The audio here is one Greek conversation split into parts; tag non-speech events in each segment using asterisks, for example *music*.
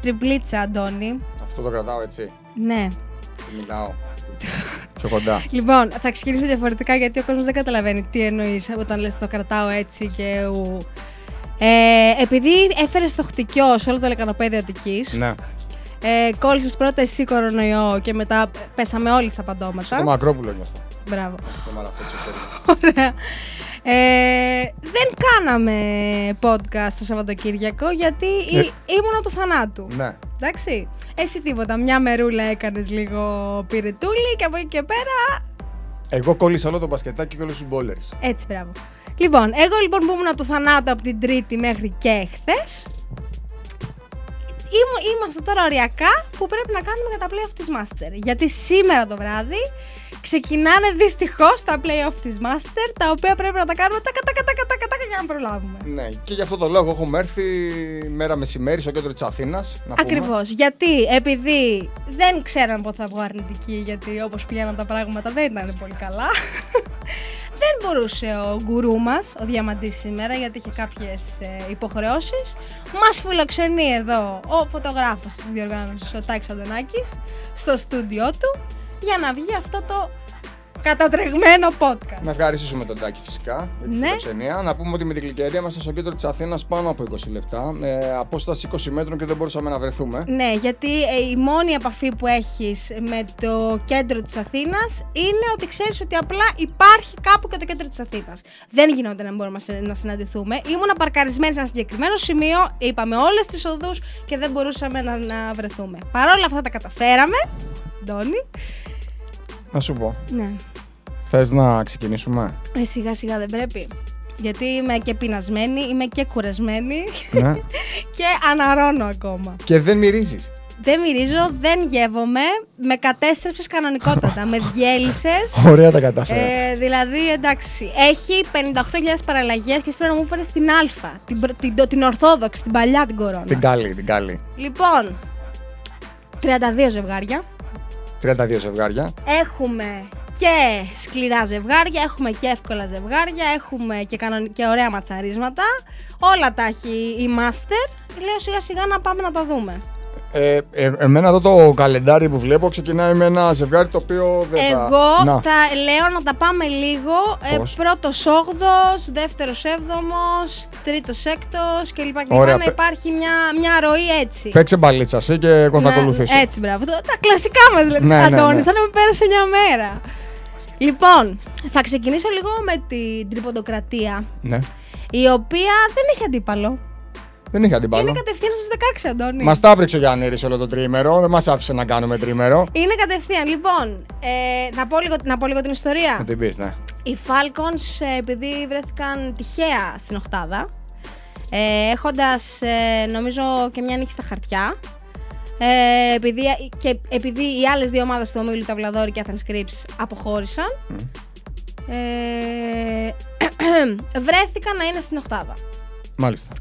τριπλίτσα, Αντώνη. Αυτό το κρατάω έτσι. Ναι. Και μιλάω. Πιο κοντά. Λοιπόν, θα ξεκινήσω διαφορετικά γιατί ο κόσμος δεν καταλαβαίνει τι εννοείς όταν λες το κρατάω έτσι και ου. Ε, επειδή έφερες το χτυκιό σε όλο το λεκανοπέδιο Αττικής, ναι. ε, κόλλησες πρώτα εσύ κορονοϊό και μετά πέσαμε όλοι στα παντώματα. Το Μακρόπουλο νιώθω. Μπράβο. Το μαλαφότσι χέρι. Ωραία. Ε, δεν κάναμε podcast το Σαββατοκύριακο γιατί Ε. ή- ήμουνα του θανάτου. Ναι. Εντάξει. Εσύ τίποτα. Μια μερούλα έκανες λίγο πυρετούλι και από εκεί και πέρα Εγώ κόλλησα όλο το μπασκετάκι και όλου του μπόλερς. έτσι μπράβο. Λοιπόν, εγώ λοιπόν που ήμουν του θανάτου από την Τρίτη μέχρι και χθες. Είμαστε τώρα οριακά που πρέπει να κάνουμε για τα playoff της Master. Γιατί σήμερα το βράδυ ξεκινάνε δυστυχώς τα playoff της Master, τα οποία πρέπει να τα κάνουμε τα κατά κατά κατά κατά για να προλάβουμε. Ναι, και γι' αυτό το λόγο έχουμε έρθει μέρα μεσημέρι στο κέντρο της Αθήνας. Ακριβώς. Γιατί επειδή δεν ξέραν πότε θα βγω αρνητική, γιατί όπως πηγαίναν τα πράγματα δεν ήταν πολύ καλά. Δεν μπορούσε ο γκουρού μας, ο Διαμαντή σήμερα, γιατί είχε κάποιες υποχρεώσεις. Μας φιλοξενεί εδώ ο φωτογράφος της διοργάνωσης, ο Τάκη Αντωνάκης, στο στούντιό του, για να βγει αυτό το κατατρεγμένο podcast. Να ευχαριστήσουμε τον Τάκη φυσικά για τη Ναι. φιλοξενία. Να πούμε ότι με την κλικερία είμαστε στο κέντρο της Αθήνας πάνω από 20 λεπτά. Με απόσταση 20 μέτρων και δεν μπορούσαμε να βρεθούμε. Ναι, γιατί ε, η μόνη επαφή που έχεις με το κέντρο της Αθήνας είναι ότι ξέρεις ότι απλά υπάρχει κάπου και το κέντρο της Αθήνας. Δεν γινόταν να μπορούμε να συ- να συναντηθούμε. Ήμουνα παρκαρισμένη σε ένα συγκεκριμένο σημείο, είπαμε όλες τις οδούς και δεν μπορούσαμε να, να βρεθούμε. Παρ' όλα αυτά τα καταφέραμε. Ντόνι. Να σου πω. Ναι. Θες να ξεκινήσουμε; Ε, σιγά σιγά δεν πρέπει. Γιατί είμαι και πεινασμένη, είμαι και κουρασμένη ναι. *laughs* και αναρώνω ακόμα. Και δεν μυρίζεις. Δεν μυρίζω, δεν γεύομαι. Με κατέστρεψες κανονικότατα. με *laughs* διέλυσες. Ωραία τα κατάφερα. Ε, δηλαδή, εντάξει, έχει 58.000 παραλλαγές και πρέπει να μου φέρει την Α, την, προ- την, την Ορθόδοξη, την παλιά την κορώνα. Την καλή, την καλή. Λοιπόν, 32 ζευγάρια. 32 ζευγάρια. Έχουμε και σκληρά ζευγάρια, έχουμε και εύκολα ζευγάρια, έχουμε και, κανονι... και ωραία ματσαρίσματα. Όλα τα έχει η Master. Λέω σιγά σιγά να πάμε να τα δούμε. Ε, ε, εμένα εδώ το καλεντάρι που βλέπω ξεκινάει με ένα ζευγάρι το οποίο δεν θα... Εγώ Να. τα λέω να τα πάμε λίγο. Ε, Πώς; πρώτος όγδος, δεύτερος έβδομος, τρίτος έκτος κλπ. κλπ. Ωραία, Να πε- υπάρχει μια, μια ροή έτσι. Παίξε μπαλίτσα εσύ και εγώ θα Να- ακολουθήσω. Έτσι, μπράβο. Το- Τα κλασικά μας δηλαδή. Ναι, ναι, Αντώνης, ναι. σαν να με πέρασε μια μέρα. Λοιπόν, θα ξεκινήσω λίγο με την τριποντοκρατία, Ναι. η οποία δεν έχει αντίπαλο. Δεν είχε αντίπαλο. Είναι κατευθείαν στις 16, Αντώνη. Μας τα έπρεξε ο Γιάννη όλο το τρίμερο. Δεν μας άφησε να κάνουμε τρίμερο. Είναι κατευθείαν. Λοιπόν, ε, να, πω λίγο, να πω λίγο την ιστορία. Να την πεις, ναι. Οι Falcons, ε, επειδή βρέθηκαν τυχαία στην Οχτάδα, ε, έχοντας ε, νομίζω και μια νίκη στα χαρτιά, ε, επειδή, και επειδή οι άλλες δύο ομάδες του ομίλου, τα Βλαδόρη και Athens Crips, αποχώρησαν, ε, *clears throat* βρέθηκαν να είναι στην Οχτάδα. Μάλιστα.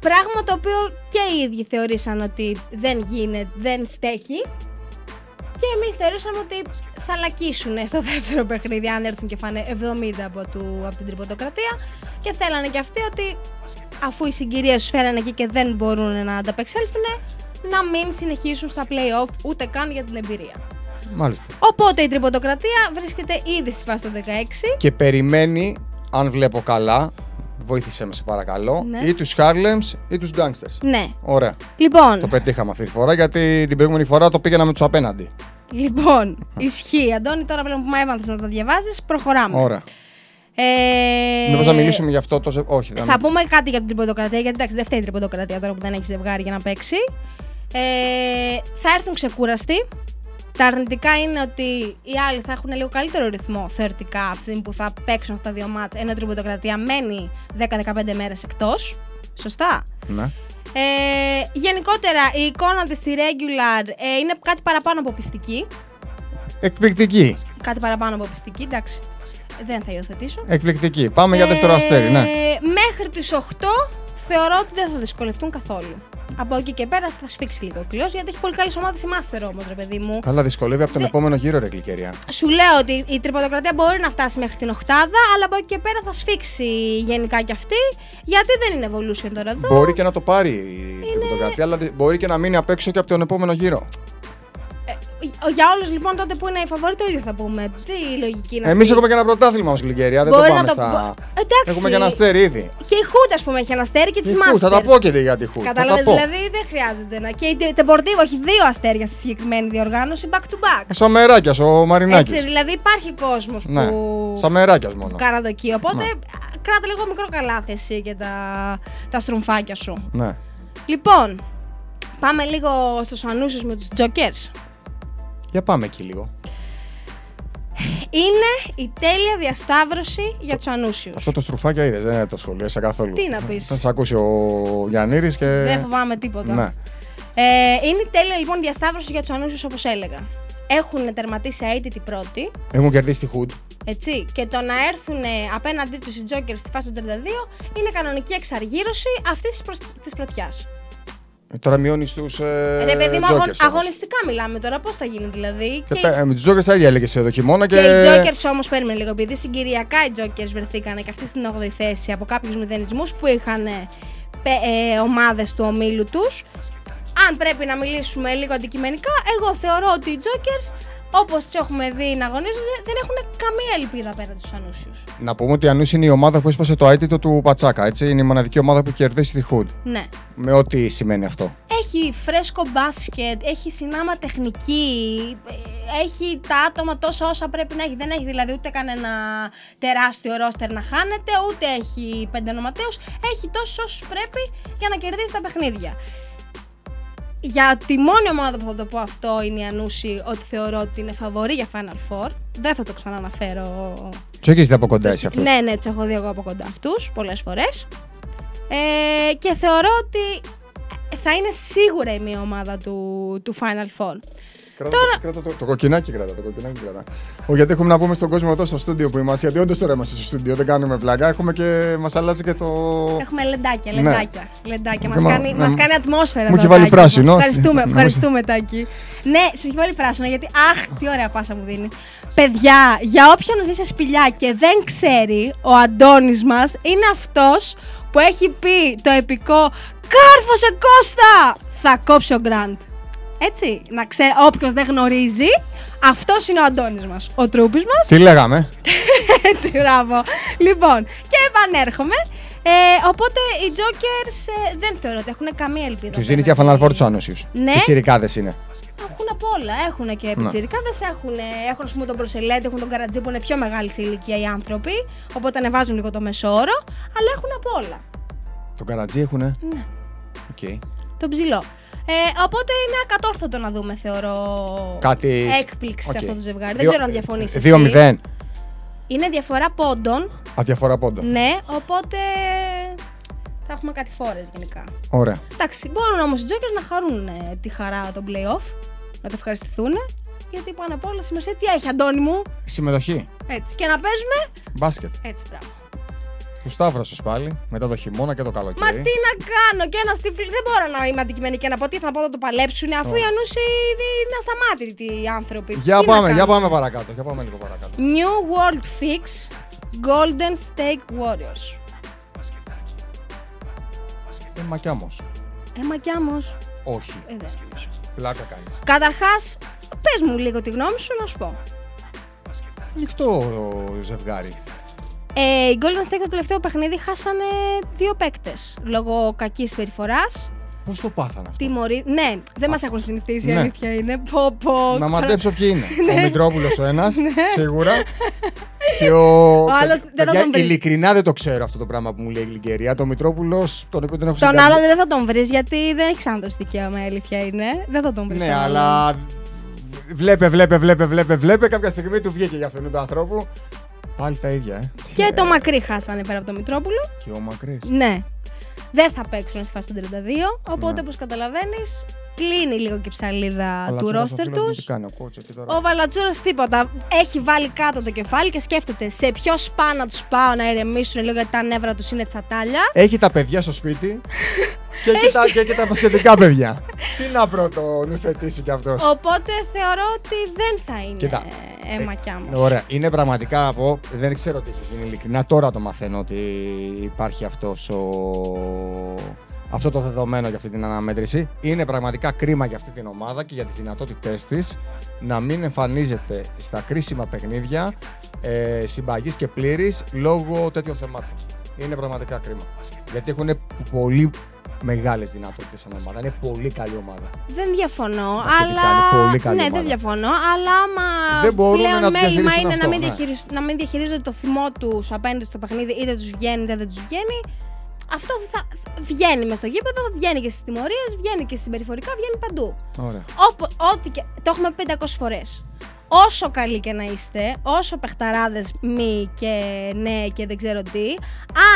Πράγμα το οποίο και οι ίδιοι θεωρήσαν ότι δεν γίνεται, δεν στέκει. Και εμείς θεωρήσαμε ότι θα λακίσουν στο δεύτερο παιχνίδι αν έρθουν και φάνε 70 από, του, από την τριποντοκρατία. Και θέλανε και αυτοί ότι αφού οι συγκυρίες τους φέρανε εκεί και δεν μπορούν να ανταπεξέλθουν, να μην συνεχίσουν στα play-off ούτε καν για την εμπειρία. Μάλιστα. Οπότε η τριποντοκρατία βρίσκεται ήδη στη φάση των 16. Και περιμένει, αν βλέπω καλά, βοήθησέ με σε παρακαλώ, Ναι. ή τους Harlems ή τους Gangsters. Ναι. Ωραία. Λοιπόν, Το πετύχαμε αυτή τη φορά γιατί την προηγούμενη φορά το πήγαινα με τους απέναντι. λοιπόν, ισχύει. Αντώνη, τώρα βλέπω που μου έβαλε να τα διαβάζεις. Προχωράμε. Ωραία. Ε, Μήπως να μιλήσουμε γι' αυτό το. ζε- Όχι, δεν Θα πούμε κάτι για την τριποντοκρατία, γιατί εντάξει, δεν φταίει η τριποντοκρατία τώρα που δεν έχει ζευγάρι για να παίξει. Ε, θα έρθουν ξεκούραστοι. Τα αρνητικά είναι ότι οι άλλοι θα έχουν λίγο καλύτερο ρυθμό θεωρητικά από τη στιγμή που θα παίξουν αυτά τα δύο μάτια, ενώ η τριποντοκρατία μένει 10-15 μέρες εκτός. Σωστά. Ναι. Ε, γενικότερα η εικόνα της στη regular ε, είναι κάτι παραπάνω από πιστική. Εκπληκτική. Κάτι παραπάνω από πιστική, εντάξει. Δεν θα υιοθετήσω. Εκπληκτική. Πάμε για δεύτερο αστέρι, ναι. Ε, Μέχρι τις 8 θεωρώ ότι δεν θα δυσκολευτούν καθόλου. Από εκεί και πέρα θα σφίξει λίγο ο κλειός, γιατί έχει πολύ καλή ομάδα η Master όμως, ρε παιδί μου. Καλά, δυσκολεύει από τον επόμενο γύρο, ρε γλυκερία. Σου λέω ότι η τριποδοκρατία μπορεί να φτάσει μέχρι την οκτάδα, αλλά από εκεί και πέρα θα σφίξει γενικά κι αυτή, γιατί δεν είναι evolution τώρα εδώ. Μπορεί και να το πάρει η Είναι το κρατεί, αλλά μπορεί και να μείνει απ' έξω και από τον επόμενο γύρο. Ε, για όλου λοιπόν τότε που είναι οι φαβοροί το ίδιο θα πούμε. Τι λογική να Εμείς πει. έχουμε και ένα πρωτάθλημα ω Γλυκερία, δεν Μπορεί το να πάμε το στα. πω- Εντάξει. Έχουμε και ένα αστέρι ήδη. Και η Χούντα, ας πούμε, έχει ένα αστέρι και τη Η Χου, Μάστερ. Θα τα πω και για τη Χου. θα τα Κατάλαβες, πω. δηλαδή δεν χρειάζεται να. Και η Τεμπορτίβο έχει δύο αστέρια στη συγκεκριμένη διοργάνωση back to back. Ο Σαμεράκια, ο Μαρινάκης. Έτσι, δηλαδή υπάρχει κόσμος Ναι. που Σαμεράκια μόνο. κάνα δοκί. Οπότε Ναι. κράτα λίγο μικρό καλάθι εσύ και τα, τα στρομφάκια σου. Ναι. Λοιπόν, πάμε λίγο στους ανούσιους με τους Jokers. Για πάμε εκεί λίγο. Είναι η τέλεια διασταύρωση για τους ανούσιους. Αυτό το στρουφάκια είδες, δεν το σχολίασα καθόλου. Τι να πεις. Θα σε ακούσει ο Γιάννηρη και. Δεν φοβάμαι τίποτα. Ναι. Ε, είναι η τέλεια λοιπόν διασταύρωση για τους ανούσιους όπως έλεγα. Έχουν τερματίσει αίτητη πρώτη, Έχουν κερδίσει τη Χουντ. έτσι, και το να έρθουν απέναντί τους οι Jokers στη φάση του 32 είναι κανονική εξαργύρωση αυτής της, προσ... της πρωτιάς. Ε, Τώρα μειώνεις τους. Ε, Ρε παιδί μου, Jokers αγων- όμως. αγωνιστικά μιλάμε τώρα, πώς θα γίνει δηλαδή; Και Και- τα- ε, με τους Jokers τα ίδια έλεγε εδώ χειμώνα και. Και οι Jokers όμως, περίμενε λίγο, επειδή συγκυριακά οι Jokers βρεθήκαν και αυτοί στην 8η θέση από κάποιους μηδενισμούς που είχαν ε, ε, ομάδες του ομίλου τους. Αν πρέπει να μιλήσουμε λίγο αντικειμενικά, εγώ θεωρώ ότι οι Jokers, όπως τους έχουμε δει να αγωνίζονται, δεν έχουν καμία ελπίδα απέναντι στους ανούσιους. Να πούμε ότι η Ανούση είναι η ομάδα που έσπασε το αίτητο του Πατσάκα. Έτσι. Είναι η μοναδική ομάδα που κερδίσει τη Χουντ. Ναι. Με ό,τι σημαίνει αυτό. Έχει φρέσκο μπάσκετ, έχει συνάμα τεχνική, ε, έχει τα άτομα τόσο όσα πρέπει να έχει. Δεν έχει δηλαδή ούτε κανένα τεράστιο ρόστερ να χάνεται, ούτε έχει πέντε ονοματέους. Έχει τόσους όσους πρέπει για να κερδίσει τα παιχνίδια. Για τη μόνη ομάδα που θα το πω αυτό είναι η Ανούση, ότι θεωρώ ότι είναι φαβορή για Final Four. Δεν θα το ξαναναφέρω Του έχεις δει από κοντά εσύ αυτούς. ναι, ναι, τους έχω δει εγώ από κοντά αυτούς πολλές φορές. Ε, και θεωρώ ότι θα είναι σίγουρα η μία ομάδα του, του Final Four. Κράτα, το, κράτα το, το κοκκινάκι κράτα, το κοκκινάκι κράτα. Ο, γιατί έχουμε να πούμε στον κόσμο εδώ στο στούντιο που είμαστε, γιατί όντως τώρα είμαστε στο στούντιο, δεν κάνουμε πλάκα. Έχουμε και μας αλλάζει και το. Έχουμε λεντάκια, Ναι. λεντάκια. λεντάκια. Μας, μα- κάνει, ναι, μας μου- κάνει ατμόσφαιρα. μου το έχει βάλει Τάκη μας. πράσινο. Ευχαριστούμε, Να μου- ευχαριστούμε Τάκη. Ναι, σου έχει βάλει πράσινο γιατί, αχ, τι ωραία πάσα μου δίνει. Παιδιά, για όποιον ζει σε σπηλιά και δεν ξέρει, ο Αντώνης μας είναι αυτός που έχει πει το επικό «Κάρφωσε Κώστα!» Θα κόψει ο Γκραντ. Έτσι, να ξέρει, όποιος δεν γνωρίζει, αυτός είναι ο Αντώνης μας. Ο Τρούπης μας Τι λέγαμε; *laughs* έτσι, μπράβο. Λοιπόν, και επανέρχομαι. Ε, οπότε οι Jokers ε, δεν θεωρώ ότι έχουν καμία ελπίδα. Τους δίνεις για Final απέναντι. Four τους άνοσιους. Ναι. Πιτσιρικάδες είναι. Έχουν απ' όλα. Έχουν και πιτσιρικάδες, έχουν, έχουν ας πούμε, τον Προσελέτη, έχουν τον Καρατζή που είναι πιο μεγάλη σε ηλικία οι άνθρωποι. Οπότε ανεβάζουν λίγο το μέσο όρο. Αλλά έχουν απ' όλα. Τον καρατζή έχουνε; Ναι. Οκ. Τον ψηλό. Ε, οπότε είναι ακατόρθωτο να δούμε, θεωρώ. Κάτι. Έκπληξη σε Οκ. αυτό το ζευγάρι. Δεν Δύο- ξέρω αν διαφωνήσει. 2-0. Είναι διαφορά πόντων. Αδιαφορά πόντο. Ναι, οπότε θα έχουμε κάτι φόρες γενικά. Ωραία. Εντάξει, μπορούν όμως οι Jokers να χαρούν ε, τη χαρά των playoff, να το ευχαριστηθούν. Γιατί πάνω απ' όλα σημασία τι έχει, Αντώνη μου; Συμμετοχή. Έτσι. Και να παίζουμε; Μπάσκετ. Έτσι, μπράβο. Του Σταύρωσες πάλι μετά το χειμώνα και το Μα καλοκαίρι. τι να κάνω, και ένα τυφλί. Δεν μπορώ να είμαι αντικειμενική και να πω τι θα πω να το παλέψουν, αφού οι ανούσοι είναι ασταμάτητοι οι άνθρωποι. Για Τι να πάμε, για κάνω. πάμε παρακάτω. Για πάμε λίγο παρακάτω. New World Fix Golden Stake Warriors. Ε, μακιά όμω. Ε, μακιάμο. Όχι. Ε, δεν νομίζω. Πλάκα κάνεις. Καταρχάς, πες μου λίγο τη γνώμη σου να σου πω. Ανοιχτό ζευγάρι. Ε, οι Golden State το τελευταίο παιχνίδι χάσανε δύο παίκτες λόγω κακής συμπεριφοράς. Πώς το πάθανε αυτό; Τιμωρή... Ναι, δεν μας έχουν συνηθίσει, η Ναι. αλήθεια είναι. Πω, πω. Να μαντέψω ποιοι είναι. *laughs* Ναι. Ο Μητρόπουλο ο ένας, *laughs* σίγουρα. Και ο. άλλος δεν θα Παιδιά, τον βρεις. ειλικρινά δεν το ξέρω αυτό το πράγμα που μου λέει η Γλυκερία. Το Μητρόπουλος, τον οποίο τον έχω Τον συναντήσει- άλλο δεν θα τον βρεις γιατί δεν έχεις ξαναδώσει δικαίωμα, η αλήθεια είναι. Δεν θα τον βρεις. Ναι, αλλά. Βλέπε, βλέπε, βλέπε, βλέπε, βλέπε. Κάποια στιγμή του βγήκε για αυτόν τον ανθρώπου. Πάλι τα ίδια, ε. Και το μακρύ χάσανε πέρα από το Μητρόπουλο. Και ο Μακρύς. Ναι. Δεν θα παίξουν στη φάση των 32. Οπότε, Ναι. όπως καταλαβαίνεις, κλείνει λίγο και η ψαλίδα του ρόστερ του. Τι κάνει ο κότσο και τώρα. Ο Βαλατσούρας τίποτα. Έχει βάλει κάτω το κεφάλι και σκέφτεται σε ποιο σπά να τους πάω να ηρεμήσουν λίγο γιατί τα νεύρα τους είναι τσατάλια. Έχει τα παιδιά στο σπίτι. *laughs* και, έχει τα, και έχει τα πασχετικά παιδιά. Τι να πρώτο νουθετήσει κι αυτός. Οπότε θεωρώ ότι δεν θα είναι Κοίτα, ε, μακιά μου. Ωραία. Είναι πραγματικά από. Δεν ξέρω τι έχει γίνει ειλικρινά. Τώρα το μαθαίνω ότι υπάρχει αυτός ο. Αυτό το δεδομένο για αυτή την αναμέτρηση. Είναι πραγματικά κρίμα για αυτή την ομάδα και για τις δυνατότητές της να μην εμφανίζεται στα κρίσιμα παιχνίδια ε, συμπαγής και πλήρης λόγω τέτοιων θεμάτων. Είναι πραγματικά κρίμα. Γιατί έχουν πολύ μεγάλες δυνατότητες σαν ομάδα. Είναι πολύ καλή ομάδα. Δεν διαφωνώ, Μπασκετικά αλλά. είναι πολύ καλή ναι, ομάδα. δεν διαφωνώ, αλλά άμα Δεν μπορούν πλέον να το μέλημα διαχειριστούν είναι αυτό, να, μην ναι. διαχειρισ- να μην διαχειρίζονται το θυμό τους απέναντι στο παιχνίδι, είτε τους βγαίνει είτε δεν τους βγαίνει. Αυτό θα βγαίνει μες στο γήπεδο, βγαίνει και στις τιμωρίες, βγαίνει και συμπεριφορικά, βγαίνει παντού. Ωραία. Όπο- ό,τι και, το έχουμε πει 500 φορές. Όσο καλοί και να είστε, όσο παιχταράδες μη και ναι και δεν ξέρω τι,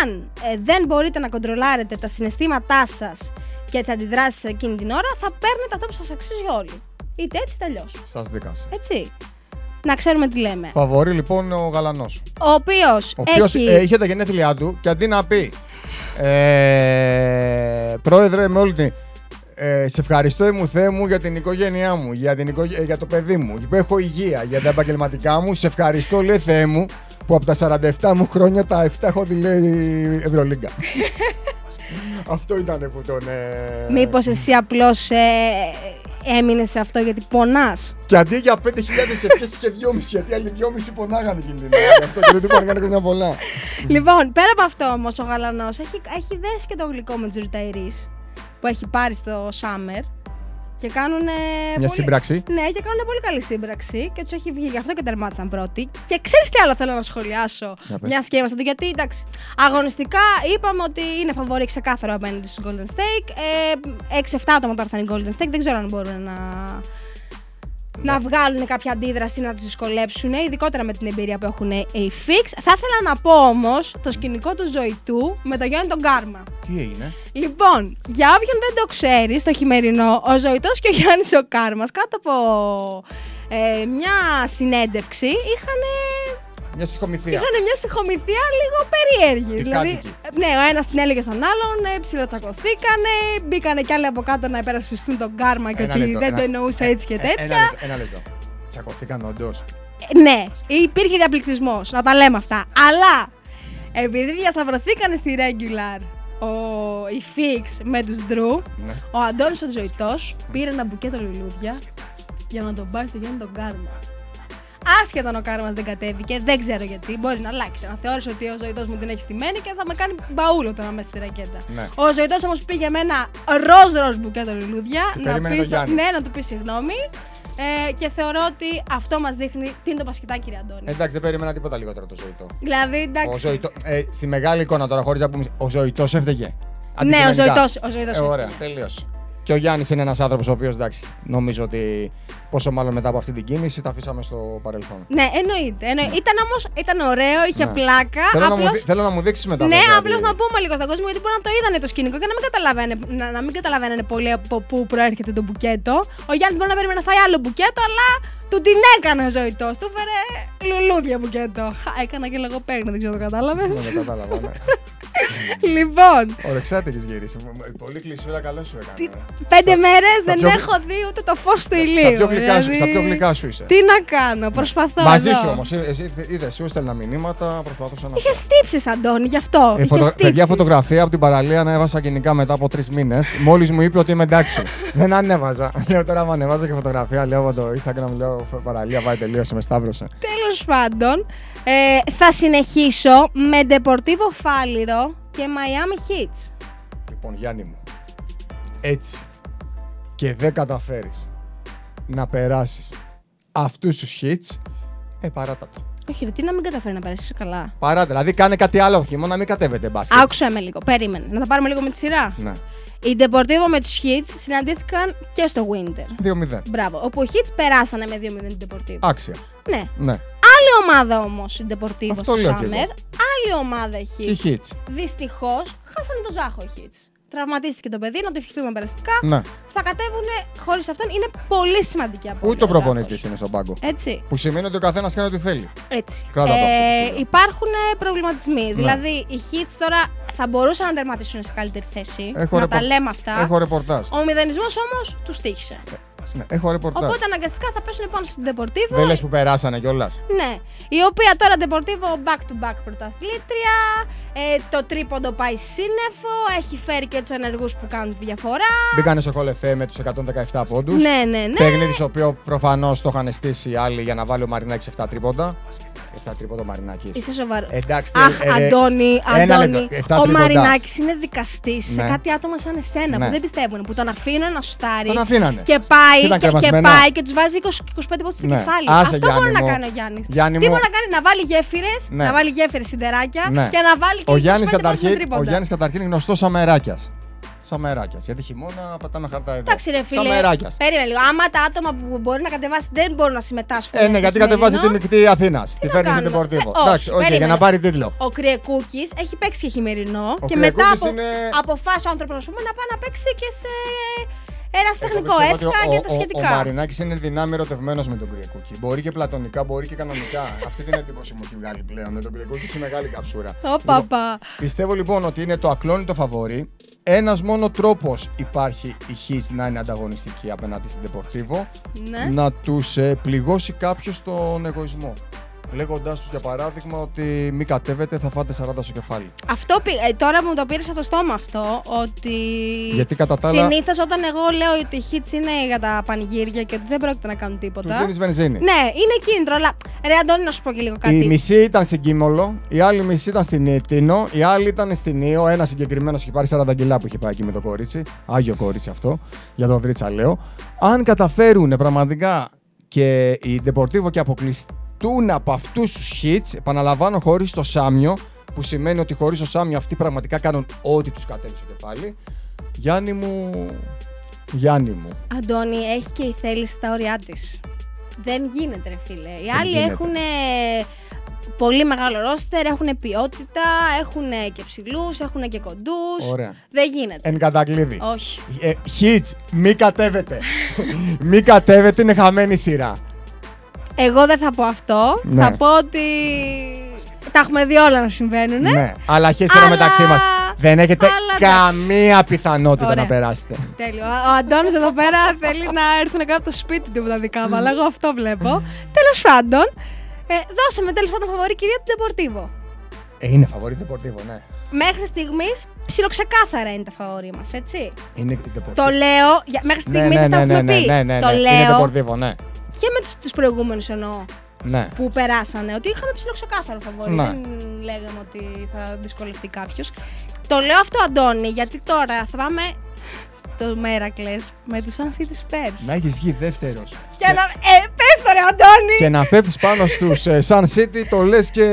αν ε, δεν μπορείτε να κοντρολάρετε τα συναισθήματά σας και τις αντιδράσεις εκείνη την ώρα, θα παίρνετε αυτό που σας αξίζει όλοι. Είτε έτσι είτε αλλιώς. Σας δίκασα. Έτσι. Να ξέρουμε τι λέμε. Φαβορή λοιπόν ο Γαλανός. Ο οποίος Ο οποίος έχει. είχε τα γενέθλιά του και αντί να πει ε, Πρόεδρε, με όλη την. Ε, σε ευχαριστώ, ήμου Θεέ μου, για την οικογένειά μου, για, την οικογέ- ε, για το παιδί μου, που έχω υγεία, για τα επαγγελματικά μου. Σε ευχαριστώ, λέει Θεέ μου, που από τα 47 μου χρόνια τα 7 έχω δει, λέει, Ευρωλίγκα. *laughs* Αυτό ήταν που τον. Ε... Μήπως εσύ απλώς ε, έμεινε σε αυτό γιατί πονάς. Και αντί για 5.000 ευχές και 2,5, γιατί άλλοι 2,5 πονάγανε εκείνη την ώρα. Γι' Αυτό και δεν του είπαν καν χρόνια πολλά. λοιπόν, πέρα από αυτό όμως, ο Γαλανός έχει, έχει δέσει και το γλυκό με τους ρηταϊρεί που έχει πάρει στο Summer και κάνουν. Μια σύμπραξη. Ναι, και κάνουν πολύ καλή σύμπραξη και τους έχει βγει γι' αυτό και τερμάτισαν πρώτοι. Και ξέρεις τι άλλο θέλω να σχολιάσω; Για πες. Μιας σκέψη του. Γιατί εντάξει, αγωνιστικά είπαμε ότι είναι φαβορή ξεκάθαρο απέναντι στους Golden State. Ε, 6-7 άτομα τώρα θα είναι Golden State. Δεν ξέρω αν μπορούν να. Να βγάλουν κάποια αντίδραση να τους δυσκολέψουν, ειδικότερα με την εμπειρία που έχουν οι Fix. Θα ήθελα να πω όμως το σκηνικό του Ζωητού με τον Γιάννη τον Κάρμα. Τι έγινε; Λοιπόν, για όποιον δεν το ξέρει, στο χειμερινό, ο Ζωητός και ο Γιάννης ο Κάρμας κάτω από ε, μια συνέντευξη είχαν, Μια στοιχομηθεία. είχαν μια στοιχομηθεία λίγο περίεργη. Τι δηλαδή, κάτοικοι. ε, ναι, ο ένας την έλεγε στον άλλον, ε, ψιλοτσακωθήκανε, μπήκανε κι άλλοι από κάτω να υπερασπιστούν τον Κάρμα και Ένα ότι λεπτό, δεν ένα- το εννοούσε έτσι και Ε, τέτοια. Ένα λεπτό. Ένα λεπτό. Τσακωθήκαν όντως. Ε, ναι, υπήρχε διαπληκτισμός, να τα λέμε αυτά. Αλλά επειδή διασταυρωθήκανε στη regular ο, οι Fix με τους Drew, Ναι. ο Αντώνης ο Ζωητός πήρε ένα μπουκέτο λουλούδια για να τον πάει στο Γιάννη τον Κάρμα. Άσχετα αν ο Κάρμας δεν κατέβηκε, δεν ξέρω γιατί. Μπορεί να αλλάξει. Να θεώρησε ότι ο Ζωητός μου την έχει στημένη και θα με κάνει μπαούλο τώρα μέσα στη ρακέτα. Ναι. Ο Ζωητός όμως πήγε με ένα ροζ ροζ μπουκέτο λουλούδια. Και Να περίμενε πεις, τον Γιάννη. ναι, να του πεις συγγνώμη. Ε, και θεωρώ ότι αυτό μας δείχνει τι είναι το πασχετάκι, κύριε Αντώνη. Εντάξει, δεν περίμενα τίποτα λιγότερο το ζωητό. δηλαδή, Ο εντάξει. ζωητό, ε, στη μεγάλη εικόνα τώρα, χωρίς να πούμε. Ο ζωητός έφταιγε. Ναι, ο Αντικειμενικά. Ζωητός, ο Ζωητός Ε, ωραία, έφταιγε. τελείωσε. Και ο Γιάννης είναι ένας άνθρωπος ο οποίος εντάξει, νομίζω ότι πόσο μάλλον μετά από αυτή την κίνηση τα αφήσαμε στο παρελθόν. Ναι, εννοείται. εννοείται. Ήταν όμω ήταν ωραίο, είχε Ναι. πλάκα. Θέλω, να μου, απλώς- δει- θέλω να μου δείξεις μετά. Ναι, βέβαια, απλώς τι- να πούμε λίγο στον κόσμο γιατί μπορεί να το είδανε το σκηνικό και να μην, καταλαβαίνε, να, να μην καταλαβαίνανε πολύ από πού προέρχεται το μπουκέτο. Ο Γιάννης μπορεί να περίμενε να φάει άλλο μπουκέτο, αλλά του την έκανε ο ζωητό. Του φέρε λουλούδια μπουκέτο. Χα, Έκανα και λογοπαίγνιο, δεν ξέρω το κατάλαβες. Δεν το κατάλαβα. ναι. *laughs* *laughs* λοιπόν, Ωρεξάτη έχεις γυρίσει. Πολύ κλεισούρα, καλό σου τι- έκανε. πέντε μέρες δεν πιο- έχω δει ούτε το φως του ηλίου. Στα πιο, γλυκά σου, στα δηλαδή, πιο γλυκά σου είσαι. Τι να κάνω, προσπαθώ. Μαζί εδώ. σου όμως. Εσύ είδες, σου έστελνα μηνύματα, προσπαθούσα να. Είχες στύψει, Αντώνη, γι' αυτό. Ε, Είχες φωτο... Παιδιά, στύψεις. φωτογραφία από την παραλία ανέβασα γενικά μετά από τρεις μήνες. Μόλις μου είπε ότι είμαι εντάξει. *laughs* Δεν ανέβαζα. Λέω τώρα, άμα ανέβαζα και φωτογραφία, λέω από το Instagram, λέω παραλία, πάει τελείωσε, με σταύρωσε. Τέλος πάντων, ε, θα συνεχίσω με Deportivo Φάλιρο και Miami Heats. Λοιπόν, Γιάννη μου, έτσι και δεν καταφέρεις να περάσεις αυτούς τους hits, ε, παράτα το. Όχι, ρε, τι να μην καταφέρει να περάσεις καλά. Παράτα, δηλαδή κάνε κάτι άλλο, όχι μόνο να μην κατέβετε μπάσκετ. Άκουσα με λίγο, περίμενε. Να τα πάρουμε λίγο με τη σειρά. Ναι, Οι Deportivo με τους Heats συναντήθηκαν και στο Winter. 2-0. Μπράβο. Όπου οι Heats περάσανε με 2-0 την Deportivo. Άξια. Ναι. Ναι. Άλλη ομάδα όμως η Deportivo Αυτό στο λέω κι εγώ. Summer. Άλλη ομάδα οι Και Heats. hits. Δυστυχώς χάσανε το Ζάχο οι Heats. Τραυματίστηκε το παιδί, να το ευχηθούμε περαστικά. Ναι. Θα κατέβουν χωρίς αυτόν. Είναι πολύ σημαντική απόδοση. Ούτε ο προπονητής είναι στον πάγκο. Έτσι. Που σημαίνει ότι ο καθένας κάνει ό,τι θέλει. Έτσι. Κράτα το αυτό, Ε, σίγουρα. υπάρχουν ε, προβληματισμοί. Ναι. Δηλαδή, οι Hits τώρα θα μπορούσαν να τερματίσουν σε καλύτερη θέση. Έχω να ρεπο- τα λέμε αυτά. Έχω ρεπορτάζ. Ο μηδενισμός όμως τους τύχησε. Ναι, έχω ρεπορτάζ. Οπότε αναγκαστικά θα πέσουν πάνω στην Deportivo. Δεν λες που περάσανε κιόλας. Ναι. Η οποία τώρα Deportivo back to back πρωταθλήτρια. Ε, το τρίποντο πάει σύννεφο. Έχει φέρει και τους ενεργούς που κάνουν τη διαφορά. Μπήκανε στο κολεφέ με τους 117 πόντους. Ναι, ναι, ναι. Παιχνίδι στο οποίο προφανώς το είχαν στήσει οι άλλοι για να βάλει ο Μαρινάκης 7 τρίποντα. 7 τρίποντα ο Μαρινάκη. Είσαι σοβαρό. Εντάξει, Αχ, ε, ε, Αντώνη, ένα Αντώνη. λεπτό, εφτά Ο τρίποντα. Μαρινάκης είναι δικαστής σε Ναι. κάτι άτομα σαν εσένα Ναι. που δεν πιστεύουν. Που τον αφήνουν να σουτάρει. Τον αφήνανε. Και πάει, Ήταν και, και κρεμασμένα. πάει και τους βάζει 20 και 25 πόντους στο Ναι. κεφάλι. Άσε, Αυτό Γιάννη μπορεί να μου. κάνει ο Γιάννης. Γιάννη Τι μου. μπορεί να κάνει, να βάλει γέφυρες, Ναι. να βάλει γέφυρες σιδεράκια Ναι. και να βάλει και Ο 25 Γιάννη πόντους με καταρχήν, τρίποντα. ο Γιάννης καταρχήν είναι γνωστός Σαμεράκια. Σαμεράκια. Γιατί χειμώνα πατάμε χαρτά εδώ. Εντάξει, ρε φίλε. Σαμεράκιας. Περίμενε λίγο. Άμα τα άτομα που μπορεί να κατεβάσει δεν μπορούν να συμμετάσχουν. Ε, ναι, γιατί κατεβάζει τη χειμερινό, μεικτή Αθήνας. Τη να φέρνει στην κάνουμε; Deportivo. Ε, όχι, Εντάξει, οκ, για περίμενε. να πάρει τίτλο. Ο Κρυεκούκη έχει παίξει και χειμερινό Ο και μετά Κρυεκούκης από, είναι- αποφάσισε ο άνθρωπος να πάει να παίξει και σε ένα τεχνικό Εγώ πιστεύω έσκα ότι και ο- τα ο- σχετικά. Ο, Μαρινάκης είναι δυνάμει ερωτευμένος με τον Κρυεκούκη. Μπορεί και πλατωνικά, μπορεί και κανονικά. Αυτή την εντύπωση μου έχει βγάλει πλέον. Με τον Κρυεκούκη έχει μεγάλη καψούρα. Ω, παπα. Πιστεύω λοιπόν ότι είναι το ακλόνητο φαβορή. Ένας μόνο τρόπος υπάρχει η Χιτ να είναι ανταγωνιστική απέναντι στην Deportivo. Ναι. Να τους πληγώσει κάποιος τον εγωισμό. Λέγοντάς τους για παράδειγμα ότι μη κατέβετε, θα φάτε 40 στο κεφάλι. Αυτό πή- ε, τώρα μου το πήρε από το στόμα αυτό, ότι. Γιατί κατά τα άλλα Συνήθως όταν εγώ λέω ότι οι hits είναι για τα πανηγύρια και ότι δεν πρόκειται να κάνουν του τίποτα. δίνει βενζίνη. Ναι, είναι κίνητρο, αλλά ρε Αντώνη, να σου πω και λίγο κάτι. Η μισή ήταν στην Κίμολο, η άλλη μισή ήταν στην Ιτίνο, η άλλη ήταν στην Ήο. Ένα συγκεκριμένο είχε πάρει 40 κιλά που είχε πάει εκεί με το κορίτσι. Άγιο κορίτσι αυτό, για τον Δρίτσα λέω. Αν καταφέρουν πραγματικά και η Deportivo και αποκλειστούν από αυτούς τους hits, επαναλαμβάνω χωρίς το Σάμιο, που σημαίνει ότι χωρίς το Σάμιο αυτοί πραγματικά κάνουν ό,τι τους κατέβει στο κεφάλι. Γιάννη μου. Γιάννη μου. Αντώνη, έχει και η θέληση στα όρια της. Δεν γίνεται, ρε φίλε. Οι Δεν άλλοι γίνεται. έχουν πολύ μεγάλο ρόστερ, έχουν ποιότητα, έχουν και ψηλούς, έχουν και κοντούς. Ωραία. Δεν γίνεται. Εν κατακλείδη. Όχι. Ε, hits, μη κατέβετε. *laughs* μη κατέβετε, είναι χαμένη σειρά. Εγώ δεν θα πω αυτό. Ναι. Θα πω ότι τα έχουμε δει όλα να συμβαίνουν. Ναι, αλλά χέστερο Αλλά- μεταξύ μας. Δεν έχετε Αλλά εντάξει. καμία πιθανότητα Ωραία. να περάσετε. Τέλειο. Ο, ο Αντώνης εδώ πέρα θέλει να έρθουν κάτω από το σπίτι του με τα δικά μου, αλλά εγώ αυτό βλέπω. Τέλος πάντων, ε, δώσαμε τέλος πάντων φαβορή κυρία του Deportivo. Ε, είναι φαβορή Deportivo, ναι. Μέχρι στιγμής ψιλοξεκάθαρα είναι τα φαβορή μας, έτσι. Είναι η Deportivo. Το λέω, για, μέχρι ναι, στιγμής ναι, δεν τα ναι, ναι, έχουμε ναι, πει. ναι, ναι, το ναι. λέω Είναι Deportivo, ναι. Και με τους τους προηγούμενους εννοώ ναι. που περάσανε, ότι είχαμε ψιλοξεκάθαρο φαβορή. Ναι. Δεν λέγαμε ότι θα δυσκολευτεί κάποιος. Το λέω αυτό, Αντώνη, γιατί τώρα θα πάμε στο Μέρακλες με τους Sun City Spurs. Να έχεις βγει δεύτερος. Και να. Ε, πες το ρε, Αντώνη! Και να πέφτεις πάνω στους Sun City, το λες και.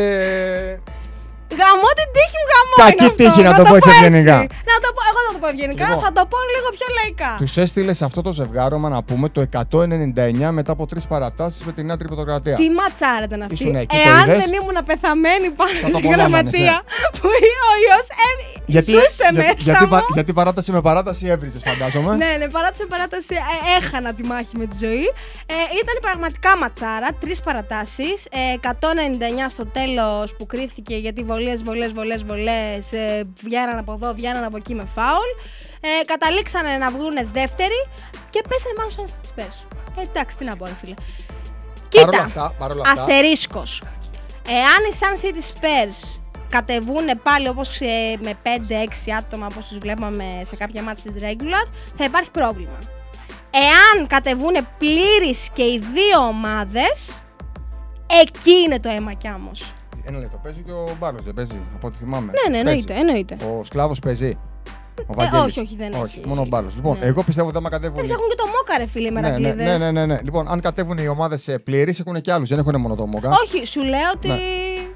Γαμώ την τύχη μου, γαμώ Κακή είναι αυτό, τύχη, να το πω έτσι ευγενικά. Να το πω, εγώ να το πω ευγενικά, Λοιπόν. θα το πω λίγο πιο λαϊκά. Τους έστειλε σε αυτό το ζευγάρωμα να πούμε το 199 μετά από τρεις παρατάσεις με τη Νέα Τρυποτοκρατία. Τι ματσάρα ήταν αυτή. Ήσουν εκεί, το Εάν είδες; δεν ήμουν πεθαμένη πάνω Θα το στην πονάμανες, γραμματεία ναι. που ο ιό ζούσε μέσα γιατί, μου. πα- γιατί παράταση με παράταση έβριζες, φαντάζομαι. Ναι, ναι, παράταση με παράταση ε, έχανα τη μάχη με τη ζωή. Ε, ήταν πραγματικά ματσάρα, τρεις παρατάσεις. Ε, 199 στο τέλος που κρίθηκε γιατί βολές, βολές, βολές, βολές. Ε, βγαίναν από εδώ, βγαίναν από εκεί με φάουλ. Ε, καταλήξανε να βγουν δεύτεροι και πέσανε μάλλον σαν στις Spurs. Ε, εντάξει, τι να πω, ρε φίλε. Παρόλα Κοίτα, αυτά, παρόλα αυτά. αστερίσκος. Εάν οι Sun City Spurs κατεβούν πάλι όπως ε, με 5-6 άτομα όπως τους βλέπαμε σε κάποια μάτια της regular, θα υπάρχει πρόβλημα. Εάν κατεβούν πλήρης και οι δύο ομάδες, εκεί είναι το αίμα κι άμμος. Ένα λεπτό. Παίζει και ο Μπάλος, δεν παίζει, από ό,τι θυμάμαι. Ναι, ναι, Παίζει. εννοείται, εννοείται. Ο Σκλάβος παίζει. Ο Ε, Βαγγέλης. όχι, όχι, δεν έχει. μόνο ο Μπάλος. Λοιπόν, Ναι. εγώ πιστεύω ότι άμα κατέβουν. Εντάξει, έχουν και το Μόκα, ρε φίλε, οι ναι, ναι, μερακλείδες. ναι, ναι, ναι, ναι. Λοιπόν, αν κατέβουν οι ομάδες πλήρεις, έχουν και άλλους. Δεν έχουν μόνο το Μόκα. Όχι, σου λέω ότι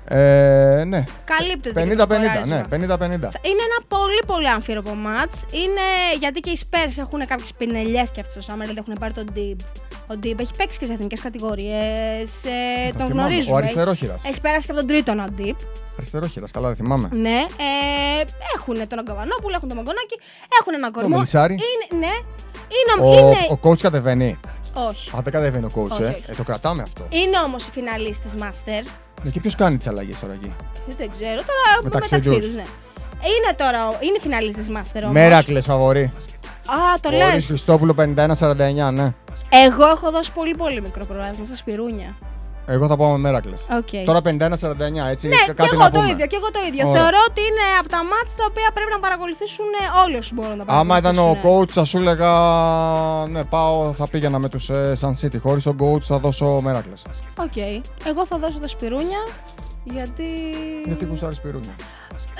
Ε, ναι. καλύπτεται. και 50-50. το Ναι, χωράρισμα. 50-50. Είναι ένα πολύ πολύ αμφίροπο μάτς. Είναι γιατί και οι Spurs έχουν κάποιες πινελιές και αυτοί στο Summer, δηλαδή έχουν πάρει τον Dib. Ο Dib έχει παίξει και σε εθνικές κατηγορίες, ε, τον θυμάμαι. γνωρίζουμε. Ο αριστερόχειρας. Έχει, έχει περάσει και από τον τρίτον ο Dib. Αριστερόχειρας, καλά δεν θυμάμαι. Ναι, ε, έχουν τον Αγκαβανόπουλο, έχουν τον Μαγκονάκη, έχουν ένα κορμό. Μελισσάρη. Είναι, ναι, είναι, Ο, είναι, ο coach κατεβαίνει. όχι. Α, δεν κατεβαίνει ο coach, Όχι, ε. όχι. ε. Το κρατάμε αυτό. Είναι όμως η φιναλίστ της Master. Ναι, και ποιος κάνει τις αλλαγές τώρα εκεί; Δεν ξέρω, τώρα Μεταξύ μεταξύ, τους. τους, ναι. Είναι τώρα, ο- είναι φιναλίστ της Master όμως. Μέρακλες φαβορή. Α, το Χωρί λες. Χριστόπουλο 51-49, ναι. Εγώ έχω δώσει πολύ πολύ μικρό προβάδισμα στα σπιρούνια. Εγώ θα πάω με Μέρακλε. Okay. Τώρα 51-49, έτσι. Ναι, κάτι και να εγώ το πούμε. ίδιο. Και εγώ το ίδιο. Ωραία. Θεωρώ ότι είναι από τα μάτια τα οποία πρέπει να παρακολουθήσουν όλοι όσοι μπορούν να τα Άμα ήταν παρακολουθήσουν. ο coach, θα σου έλεγα. Ναι, πάω, θα πήγαινα με τους Sun City. Χωρίς τον coach, θα δώσω Μέρακλε. Οκ. Εγώ θα δώσω τα σπιρούνια γιατί. Γιατί γουστάρεις πυρούνια.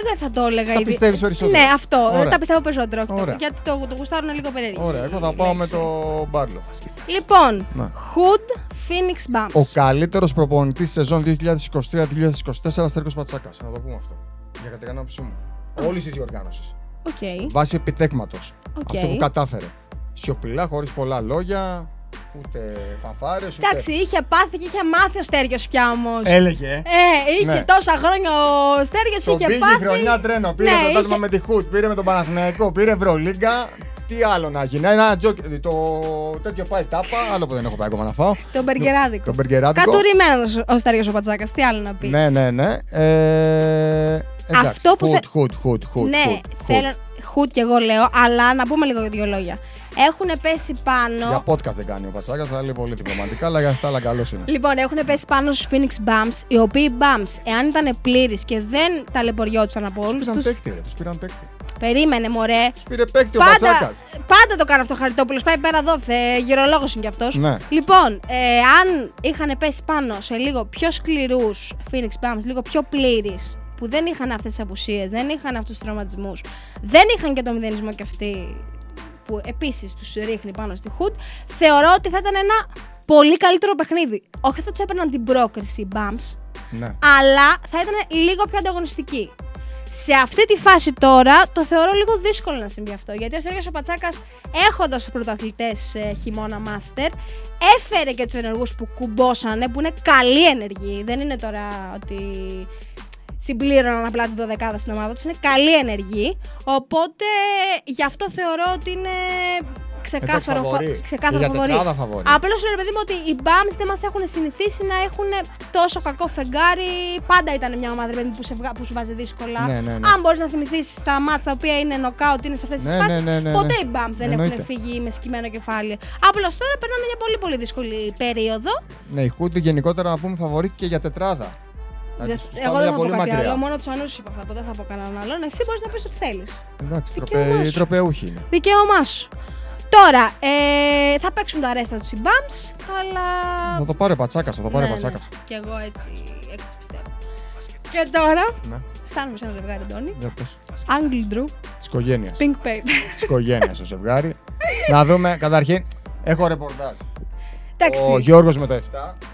Δεν θα το έλεγα Τα ήδη. πιστεύεις περισσότερο. Ναι, αυτό. Ωραία. Τα πιστεύω περισσότερο. Ωραία. Γιατί το, το γουστάρουν λίγο περίεργο. Ωραία, εγώ θα πάω με το Μπάρλο. Λοιπόν, Ναι. Hood Phoenix Bumps. Ο καλύτερος προπονητής σεζόν 2023-2024 Στέρκος Πατσάκα. Να το πούμε αυτό. Για κατά την άποψή μου. Όλης της διοργάνωσης. Οκ. Βάσει επιτέκματο. Οκ. Αυτό που κατάφερε. Σιωπηλά, χωρίς πολλά λόγια, ούτε φανφάρε. Ούτε... Εντάξει, είχε πάθει και είχε μάθει ο Στέργιος πια όμως. Έλεγε. Ε, είχε Ναι. τόσα χρόνια ο Στέργιος Το είχε πήγε πάθει. χρονιά τρένο. Πήρε Ναι, πρωτάθλημα είχε- με τη Χουτ, πήρε με τον Παναθηναϊκό, πήρε Ευρωλίγκα. Τι άλλο να γίνει. Ένα τζοκ. Το τέτοιο πάει τάπα. Άλλο που δεν έχω πάει ακόμα να φάω. Τον Μπεργκεράδικο. Τον Μπεργκεράδικο. Κατουρημένος ο Στέργιος ο Πατσάκας. Τι άλλο να πει. Ναι, ναι, ναι. Ε, εντάξει. Αυτό που Χουτ, θε- χουτ, χουτ, χουτ. ναι, χουτ, θέλω. Χουτ κι εγώ λέω, αλλά να πούμε λίγο δύο λόγια. Έχουν πέσει πάνω. Για podcast δεν κάνει ο Πατσάκα, θα λέει πολύ διπλωματικά, αλλά για αυτά άλλα καλό είναι. Λοιπόν, έχουν πέσει πάνω στους Phoenix Bumps, οι οποίοι Bumps, εάν ήταν πλήρει και δεν ταλαιπωριόντουσαν από όλους Τους πήραν του. παίκτη, ρε. Τους πήραν παίκτη. Περίμενε, μωρέ. Τους πήρε παίκτη ο Πάντα, Πατσάκα. πάντα το κάνει αυτό ο Χαριτόπουλος. Πάει πέρα εδώ, θε, γυρολόγος είναι κι αυτός. Ναι. Λοιπόν, ε, αν είχαν πέσει πάνω σε λίγο πιο σκληρούς Phoenix Bumps, λίγο πιο πλήρει, που δεν είχαν αυτές τις απουσίες, δεν είχαν αυτούς τους τραυματισμούς, δεν είχαν και το μηδενισμό κι αυτοί που επίσης τους ρίχνει πάνω στη Hood, θεωρώ ότι θα ήταν ένα πολύ καλύτερο παιχνίδι. Όχι θα τους έπαιρναν την πρόκριση οι Bumps, Ναι. αλλά θα ήταν λίγο πιο ανταγωνιστική. Σε αυτή τη φάση τώρα το θεωρώ λίγο δύσκολο να συμβεί αυτό. Γιατί ο Σέργιος ο Πατσάκας έχοντας τους πρωταθλητές ε, χειμώνα μάστερ έφερε και τους ενεργούς που κουμπώσανε που είναι καλοί ενεργοί. Δεν είναι τώρα ότι συμπλήρωναν απλά τη δωδεκάδα στην ομάδα τους. Είναι καλοί ενεργοί. Οπότε γι' αυτό θεωρώ ότι είναι ξεκάθαρο, Εντάξει, φαβορί. ξεκάθαρο Και για φαβορί. τετράδα φαβορί. Απλώς λέω ρε παιδί μου ότι οι Bums δεν μας έχουν συνηθίσει να έχουν τόσο κακό φεγγάρι. Πάντα ήταν μια ομάδα ρε παιδί μου, που, σε βγα- που σου βάζει δύσκολα. Ναι, ναι, ναι. Αν μπορείς να θυμηθείς τα μάτια τα οποία είναι νοκάουτ, είναι σε αυτές τις Ναι, φάσεις. ναι, ναι, ναι, ποτέ ναι. οι Bums δεν Εννοείται. έχουν φύγει με σκυμμένο κεφάλι. Απλώς τώρα περνάνε μια πολύ πολύ δύσκολη περίοδο. Ναι, η Χούτι γενικότερα να πούμε φαβορή και για τετράδα. Δηλαδή, Δεν- τους Εγώ κάνουν δεν για θα πω πολύ κάτι μακριά. άλλο. Μόνο τους ανού είπα θα πω, δεν θα πω κανέναν άλλον. Εσύ μπορείς να πεις ό,τι θέλεις. Εντάξει, Δικαίωμά τροπε... σου. τροπεούχοι είναι. Δικαίωμά σου. Τώρα, ε, θα παίξουν τα ρέστα τους οι Bums, αλλά. Θα το πάρει ο Πατσάκας, θα το πάρει ο Ναι, Πατσάκας. ναι. Και εγώ έτσι, έτσι πιστεύω. Και τώρα Ναι, φτάνουμε σε ένα ζευγάρι, Αντώνη. για πες. Angle Drew, Της οικογένειας. Pink Paper. Της οικογένειας το ζευγάρι. να δούμε, καταρχήν, έχω ρεπορτάζ. Ο Εντάξει. Γιώργος με το 7,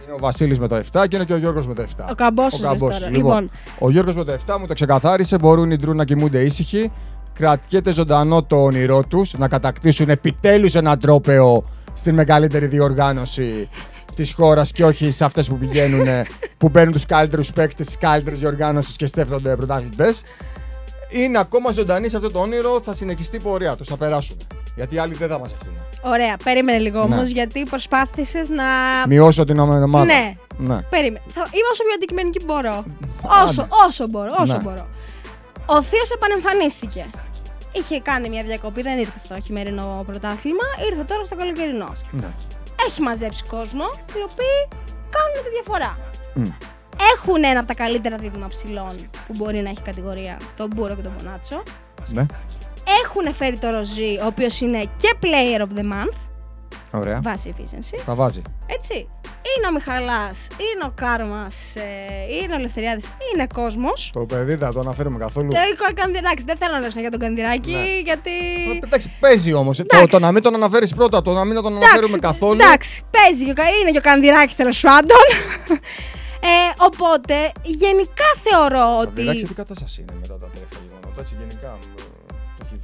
είναι ο Βασίλης με το 7 και είναι και ο Γιώργος με το 7. Ο Καμπόσος Ο λες Καμπόσος. τώρα. Λοιπόν, Λοιπόν, ο Γιώργος με το 7 μου το ξεκαθάρισε, μπορούν οι Ντρού να κοιμούνται ήσυχοι. Κρατιέται ζωντανό το όνειρό τους, να κατακτήσουν επιτέλους ένα τρόπεο στην μεγαλύτερη διοργάνωση της χώρας και όχι σε αυτές που πηγαίνουν, *laughs* που παίρνουν τους καλύτερους παίκτες της καλύτερης διοργάνωσης και στέφτονται πρωταθλητές. Είναι ακόμα ζωντανοί σε αυτό το όνειρο, θα συνεχιστεί η πορεία τους, θα περάσουν. Γιατί οι άλλοι δεν θα μαζευτούν. Ωραία, περίμενε λίγο Ναι. όμω, γιατί προσπάθησες να. Μειώσω την ομάδα. Ναι. ναι. Περίμενε. Θα είμαι όσο πιο αντικειμενική μπορώ. Όσο, όσο μπορώ, όσο Ναι. μπορώ. Ο Θείος επανεμφανίστηκε. Είχε κάνει μια διακοπή, δεν ήρθε στο χειμερινό πρωτάθλημα, ήρθε τώρα στο καλοκαιρινό. ναι. Έχει μαζέψει κόσμο, οι οποίοι κάνουν τη διαφορά. Μμ. Έχουν ένα από τα καλύτερα δίδυμα ψηλών που μπορεί να έχει κατηγορία, τον Μπούρο και τον Μπονάτσο. ναι. Έχουν φέρει το Ροζί, ο οποίος είναι και Player of the Month, Ωραία. βάσει efficiency. Τα βάζει. Έτσι. Είναι ο Μιχαλάς, είναι ο Κάρμας, είναι ο Ελευθεριάδη, είναι κόσμος. Το παιδί δεν θα το αναφέρουμε καθόλου. Και ο Κανδυράκη, δεν θέλω να ρωτήσω για τον Κανδυράκη, Ναι. γιατί. Ε, Εντάξει, παίζει όμως. Το, Εντάξει. το να μην τον αναφέρεις πρώτα, το να μην τον αναφέρουμε καθόλου. Εντάξει, παίζει και ο Κα- είναι και ο Κανδυράκη τέλος πάντων. ε, οπότε, γενικά θεωρώ ότι. Εντάξει, τι κατάσταση είναι μετά τα τελευταία γεγονότα. Έτσι, γενικά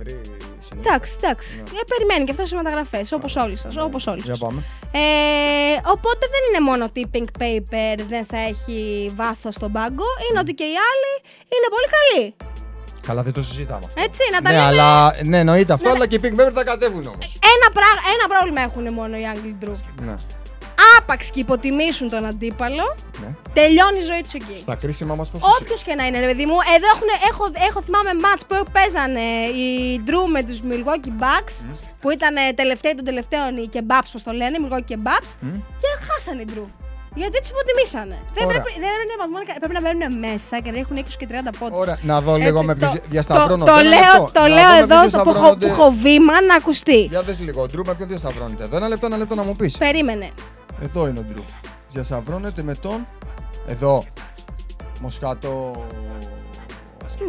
μ, το έχει βρει συνέχεια. Εντάξει, εντάξει. Ναι. Ε, περιμένει και αυτός σε μεταγραφές, όπως όλοι σας. Όπως όλοι Για σας. πάμε. Ναι. Ε, οπότε δεν είναι μόνο ότι η Pink Paper δεν θα έχει βάθος στον πάγκο, είναι ότι και οι άλλοι είναι πολύ καλοί. Καλά, δεν το συζητάμε αυτό. Έτσι, να τα Ναι, λέμε. αλλά, ναι, εννοείται αυτό, αλλά και οι Pink Paper θα κατέβουν όμως. Ένα, πρά- ένα πρόβλημα έχουν μόνο οι Angry Drew. Ναι. Άπαξ και υποτιμήσουν τον αντίπαλο, Ναι. τελειώνει η ζωή τους εκεί. Στα κρίσιμα μα πώς. Όποιος και να είναι, ρε παιδί μου, εδώ έχουν, έχω, έχω θυμάμαι μάτς που παίζανε οι Drew με τους Milwaukee Bucks, που ήταν ε, τελευταίοι των τελευταίων οι Kebabs, πώς το λένε, οι Milwaukee Kebabs, και χάσανε οι Drew. Γιατί τους υποτιμήσανε. Δεν Ωραία. πρέπει, δεν είναι βαθμόνικα, πρέπει να μπαίνουν μέσα και να έχουν 20 και 30 πόντους. Ωραία, να δω λίγο με ποιου το, διασταυρώνονται. το, Ένα λέω, λεπτό. το Να λέω δω με εδώ ποιους στο που έχω, διασταυρώνονται. που έχω βήμα να ακουστεί. Για δες λίγο, ο Ντρου με ποιον διασταυρώνεται εδώ. Ένα λεπτό, ένα λεπτό να μου πεις. Περίμενε. Εδώ είναι ο Ντρου. Διασταυρώνεται με τον. Εδώ. Μοσχάτο.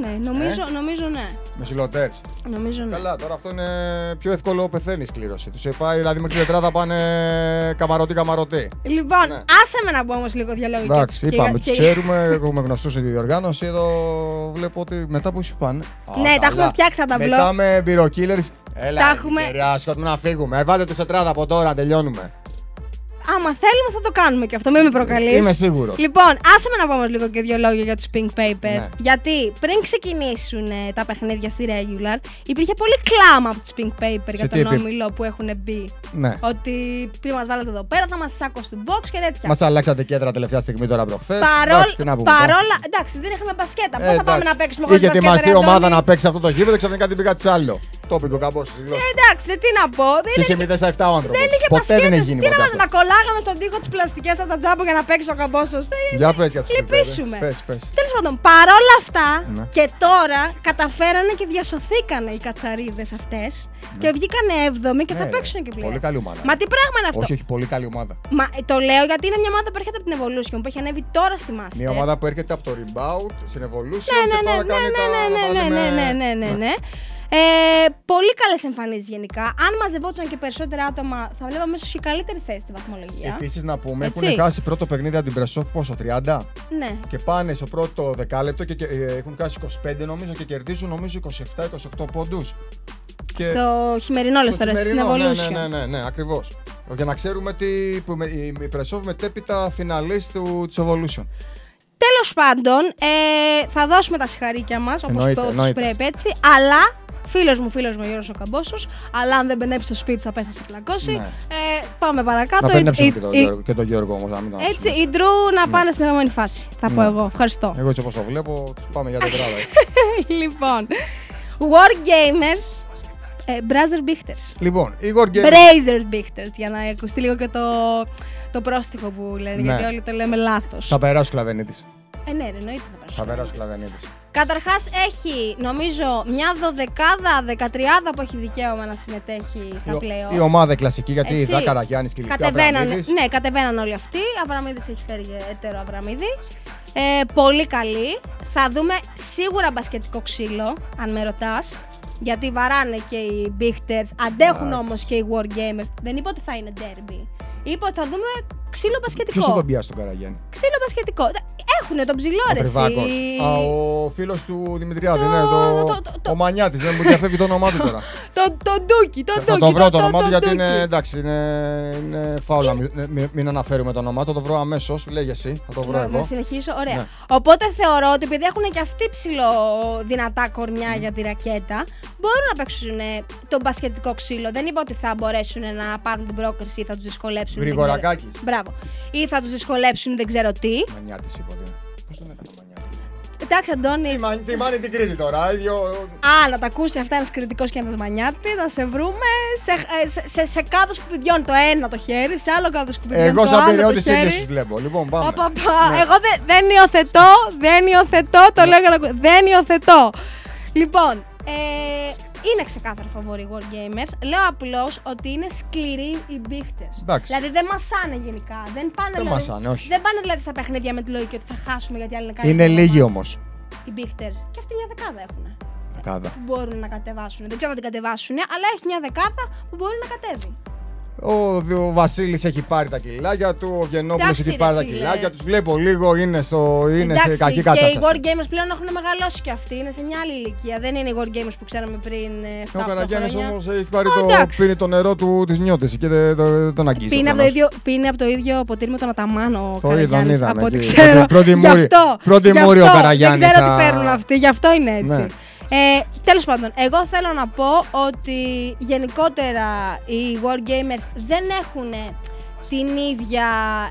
Ναι, νομίζω, νομίζω ναι. Μεσηλωτέρ. Νομίζω ναι. Καλά, τώρα αυτό είναι πιο εύκολο πεθαίνεις κλήρωση. Τους πάει δηλαδή με τη τετράδα πάνε καμαρωτή καμαρωτή. Λοιπόν, Ναι. άσε με να πω όμως λίγο δύο λόγια. Εντάξει, και- είπαμε, και- του ξέρουμε, έχουμε γνωστούς στη διοργάνωση. Εδώ βλέπω ότι μετά που σου πάνε. Α, Ναι, τα καλά. έχουμε φτιάξει τα ταμπλό. Μετά με εμπειροκύλερ. Έλα, Τα τα έχουμε- Κυρία, σκοτούμε να φύγουμε. Ε, Βάλτε του τετράδα από τώρα, να τελειώνουμε. Άμα θέλουμε θα το κάνουμε και αυτό, μην με προκαλείς. Είμαι σίγουρος. Λοιπόν, άσε με να πω όμως λίγο και δύο λόγια για τους Pink Paper. Ναι. Γιατί πριν ξεκινήσουν ε, τα παιχνίδια στη regular, υπήρχε πολύ κλάμα από τους Pink Paper για τι τον επί- όμιλο που έχουν μπει. Ναι. Ότι πριν μας βάλετε εδώ πέρα, θα μας σάκω στην box και τέτοια. Μας αλλάξατε κέντρα τελευταία στιγμή τώρα προχθές. Παρόλα, παρόλα, εντάξει, δεν είχαμε μπασκέτα. Πώ θα πάμε να παίξουμε χωρίς Ε, Είχε μπασκέτα, ετοιμαστεί ρε η ομάδα Αντώνη; να παίξει αυτό το γήπεδο και ξαφνικά την πήγα της άλλο. Το πήγε ο καμπός τη Ε, Εντάξει, δεν τι να πω. Δεν Και είχε 0 στα 7 ο άνθρωπος. Δεν είχε Ποτέ δεν μπασκέτες. έχει γίνει Τι ποτέ να, μας, αυτό. να κολλάγαμε στον τοίχο τις πλαστικές στα τα τζάμπο για να παίξει ο καμπόσο. Για πες για τους Λυπήσουμε. Πες, πες. Τέλος πάντων, παρόλα αυτά Ναι. και τώρα καταφέρανε και διασωθήκανε οι κατσαρίδες αυτές και βγήκανε 7η και θα Ναι, παίξουν και πλέον. πολύ καλή ομάδα. Μα τι πράγμα είναι αυτό; Όχι, όχι, πολύ καλή ομάδα. Μα ε, το λέω γιατί είναι μια ομάδα που έρχεται από την Evolution που έχει ανέβει τώρα στη Master. Μια ομάδα που έρχεται από το rebound στην Evolution Ναι, ναι, και ναι, τώρα ναι, κάνει ναι, τα. ναι, ναι, τα ναι, λέμε- ναι, ναι, ναι, ναι, ναι. Ε, πολύ καλές εμφανίσεις γενικά. Αν μαζευόταν και περισσότερα άτομα, θα βλέπαμε ίσως και καλύτερη θέση στη βαθμολογία. Επίσης να πούμε, Έτσι. έχουν χάσει πρώτο παιχνίδι από την Πρεσόφ πόσο, 30. Ναι. Και πάνε στο πρώτο δεκάλεπτο και και, ε, έχουν χάσει 25 νομίζω και κερδίζουν νομίζω 27-28 πόντους. Στο χειμερινό λες τώρα, στην χειμερινό, ναι, Evolution. Ναι, ναι, ναι, ναι ακριβώς. Για να ξέρουμε τι. Που με, η, η Πρεσόφ μετέπειτα φιναλίστ του της Evolution. Τέλος πάντων, ε, θα δώσουμε τα συγχαρήκια μας όπως Εννοείται, εννοείται. πρέπει έτσι. Αλλά φίλος μου, φίλος μου ο Γιώργος ο Καμπόσος, αλλά αν δεν μπενέψει στο σπίτι θα πέσει να σε πλακώσει. Ναι. Ε, πάμε παρακάτω. Να Η- πενέψουμε η- και, τον η- Γιώργο- και τον Γιώργο όμως, να μην τον Έτσι, αφήσουμε. οι Ντρου να πάνε στην επόμενη φάση. Θα πω Ναι. εγώ. Ευχαριστώ. Εγώ έτσι όπως το βλέπω, τους πάμε για τετράδα. *laughs* λοιπόν, War Gamers, ε, Brazzer Bichters. λοιπόν, Igor Game. Brazer Bichters, για να ακουστεί λίγο και το, το πρόστιχο που λένε, Ναι. γιατί όλοι το λέμε λάθος. Θα περάσει ο Κλαβενίτη. Ε, ναι, ρε, εννοείται θα περάσει. Θα περάσει ο Κλαβενίτη. Καταρχάς έχει νομίζω μια δωδεκάδα, δεκατριάδα που έχει δικαίωμα να συμμετέχει στα play Η ομάδα η κλασική, γιατί Έτσι. είδα Καραγιάννη και Λυκιά Κατεβαίναν, Αβραμίδης. ναι, κατεβαίναν όλοι αυτοί. Αβραμίδης έχει φέρει έτερο Αβραμίδη. Ε, πολύ καλή. Θα δούμε σίγουρα μπασκετικό ξύλο, αν με ρωτάς. Γιατί βαράνε και οι Bichters, αντέχουν Εντάξει. όμως και οι Wargamers. Δεν είπα ότι θα είναι derby. Είπα ότι θα δούμε ξύλο μπασκετικό. Ποιος θα τον πιάσει τον Καραγιάννη; Ξύλο μπασκετικό. Έχουνε τον ψηλό Ο ρε, Τριβάκος. εσύ. Α, ο φίλος του Δημητριάδη, Το- ναι, το, το- το- το- ο Μανιάτης. Δεν μου διαφεύγει το όνομά του τώρα. *laughs* Το, το ντούκι, το ντούκι. θα το βρω το όνομά του το γιατί ντούκι. είναι εντάξει, είναι, είναι φάουλα. Μην, μην, μην αναφέρουμε το όνομά του, θα το βρω αμέσως. Λέγε εσύ, θα το βρω Να, να εγώ. συνεχίσω. Ωραία. Ναι. Οπότε θεωρώ ότι επειδή έχουν και αυτοί ψηλό δυνατά κορμιά Ναι. για τη ρακέτα, μπορούν να παίξουν ε, τον μπασκετικό ξύλο. Δεν είπα ότι θα μπορέσουν να πάρουν την πρόκριση ή θα τους δυσκολέψουν. Δεν Γρηγορακάκης. ξέρω. Μπράβο. Ή θα τους δυσκολέψουν, δεν ξέρω τι. Μανιάτη είπα. Πώς τον έκανε ο Μανιάτη. Εντάξει, Αντώνη. Τι, μα- τι μάνει την Κρήτη τώρα, ίδιο. Α, να τα ακούσει αυτά ένας κριτικός και ένας μανιάτη, να σε βρούμε σε, ε, σε, σε, σε κάδο σκουπιδιών το ένα το χέρι, σε άλλο κάδο σκουπιδιών Εγώ το σαν άλλο το πυρεώτη χέρι. ίδιε βλέπω. Λοιπόν, πάμε. Πα, πα, πα. Ναι. Εγώ δε- δεν υιοθετώ, δεν υιοθετώ, το λέω για να ακου- Δεν υιοθετώ. Λοιπόν, ε, είναι ξεκάθαρο φαβορή Wargamers. Λέω απλώς ότι είναι σκληροί οι Bichters. Εντάξει. Δηλαδή δεν μασάνε γενικά. Δεν πάνε, Δεν δηλαδή, μασάνε, όχι. Δεν πάνε δηλαδή στα παιχνίδια με τη λογική ότι θα χάσουμε γιατί άλλοι είναι καλύτεροι. Είναι από λίγοι εμάς. όμως. Οι Bichters. Και αυτοί μια δεκάδα έχουν. Δεκάδα. Που μπορούν να κατεβάσουν. Δεν ξέρω αν την κατεβάσουν, αλλά έχει μια δεκάδα που μπορεί να κατέβει. Ο, ο Βασίλης έχει πάρει τα κιλάκια του, ο Γενόπουλο Εντάξει, έχει ρε πάρει τα φίλε. κιλάκια τους. Βλέπω λίγο, είναι, στο, είναι Εντάξει, σε κακή και οι κατάσταση. War Gamers πλέον έχουν μεγαλώσει και αυτοί. Είναι σε μια άλλη ηλικία. Δεν είναι οι War Gamers που ξέραμε πριν ε, 7 Ο Καραγιάννης χρόνια. όμως έχει πάρει Α, το, εντάξει. πίνει το νερό του της νιώτη και δεν δεν τον αγγίζει. Πίνει ο από, το Θανάσης. ίδιο, πίνει από το ίδιο ποτήρι με τον Αταμάνο ο Το είδαμε, Καραγιάννης, είδαμε, από ό,τι τι- ξέρω. πρώτη Γι' μούρη- αυτό, πρώτη γι' μούρη ο αυτό, Καραγιάννης Δεν ξέρω θα- τι παίρνουν αυτοί, γι' αυτό είναι έτσι. Ναι. Ε, Τέλος πάντων, εγώ θέλω να πω ότι γενικότερα οι War Gamers δεν έχουν την ίδια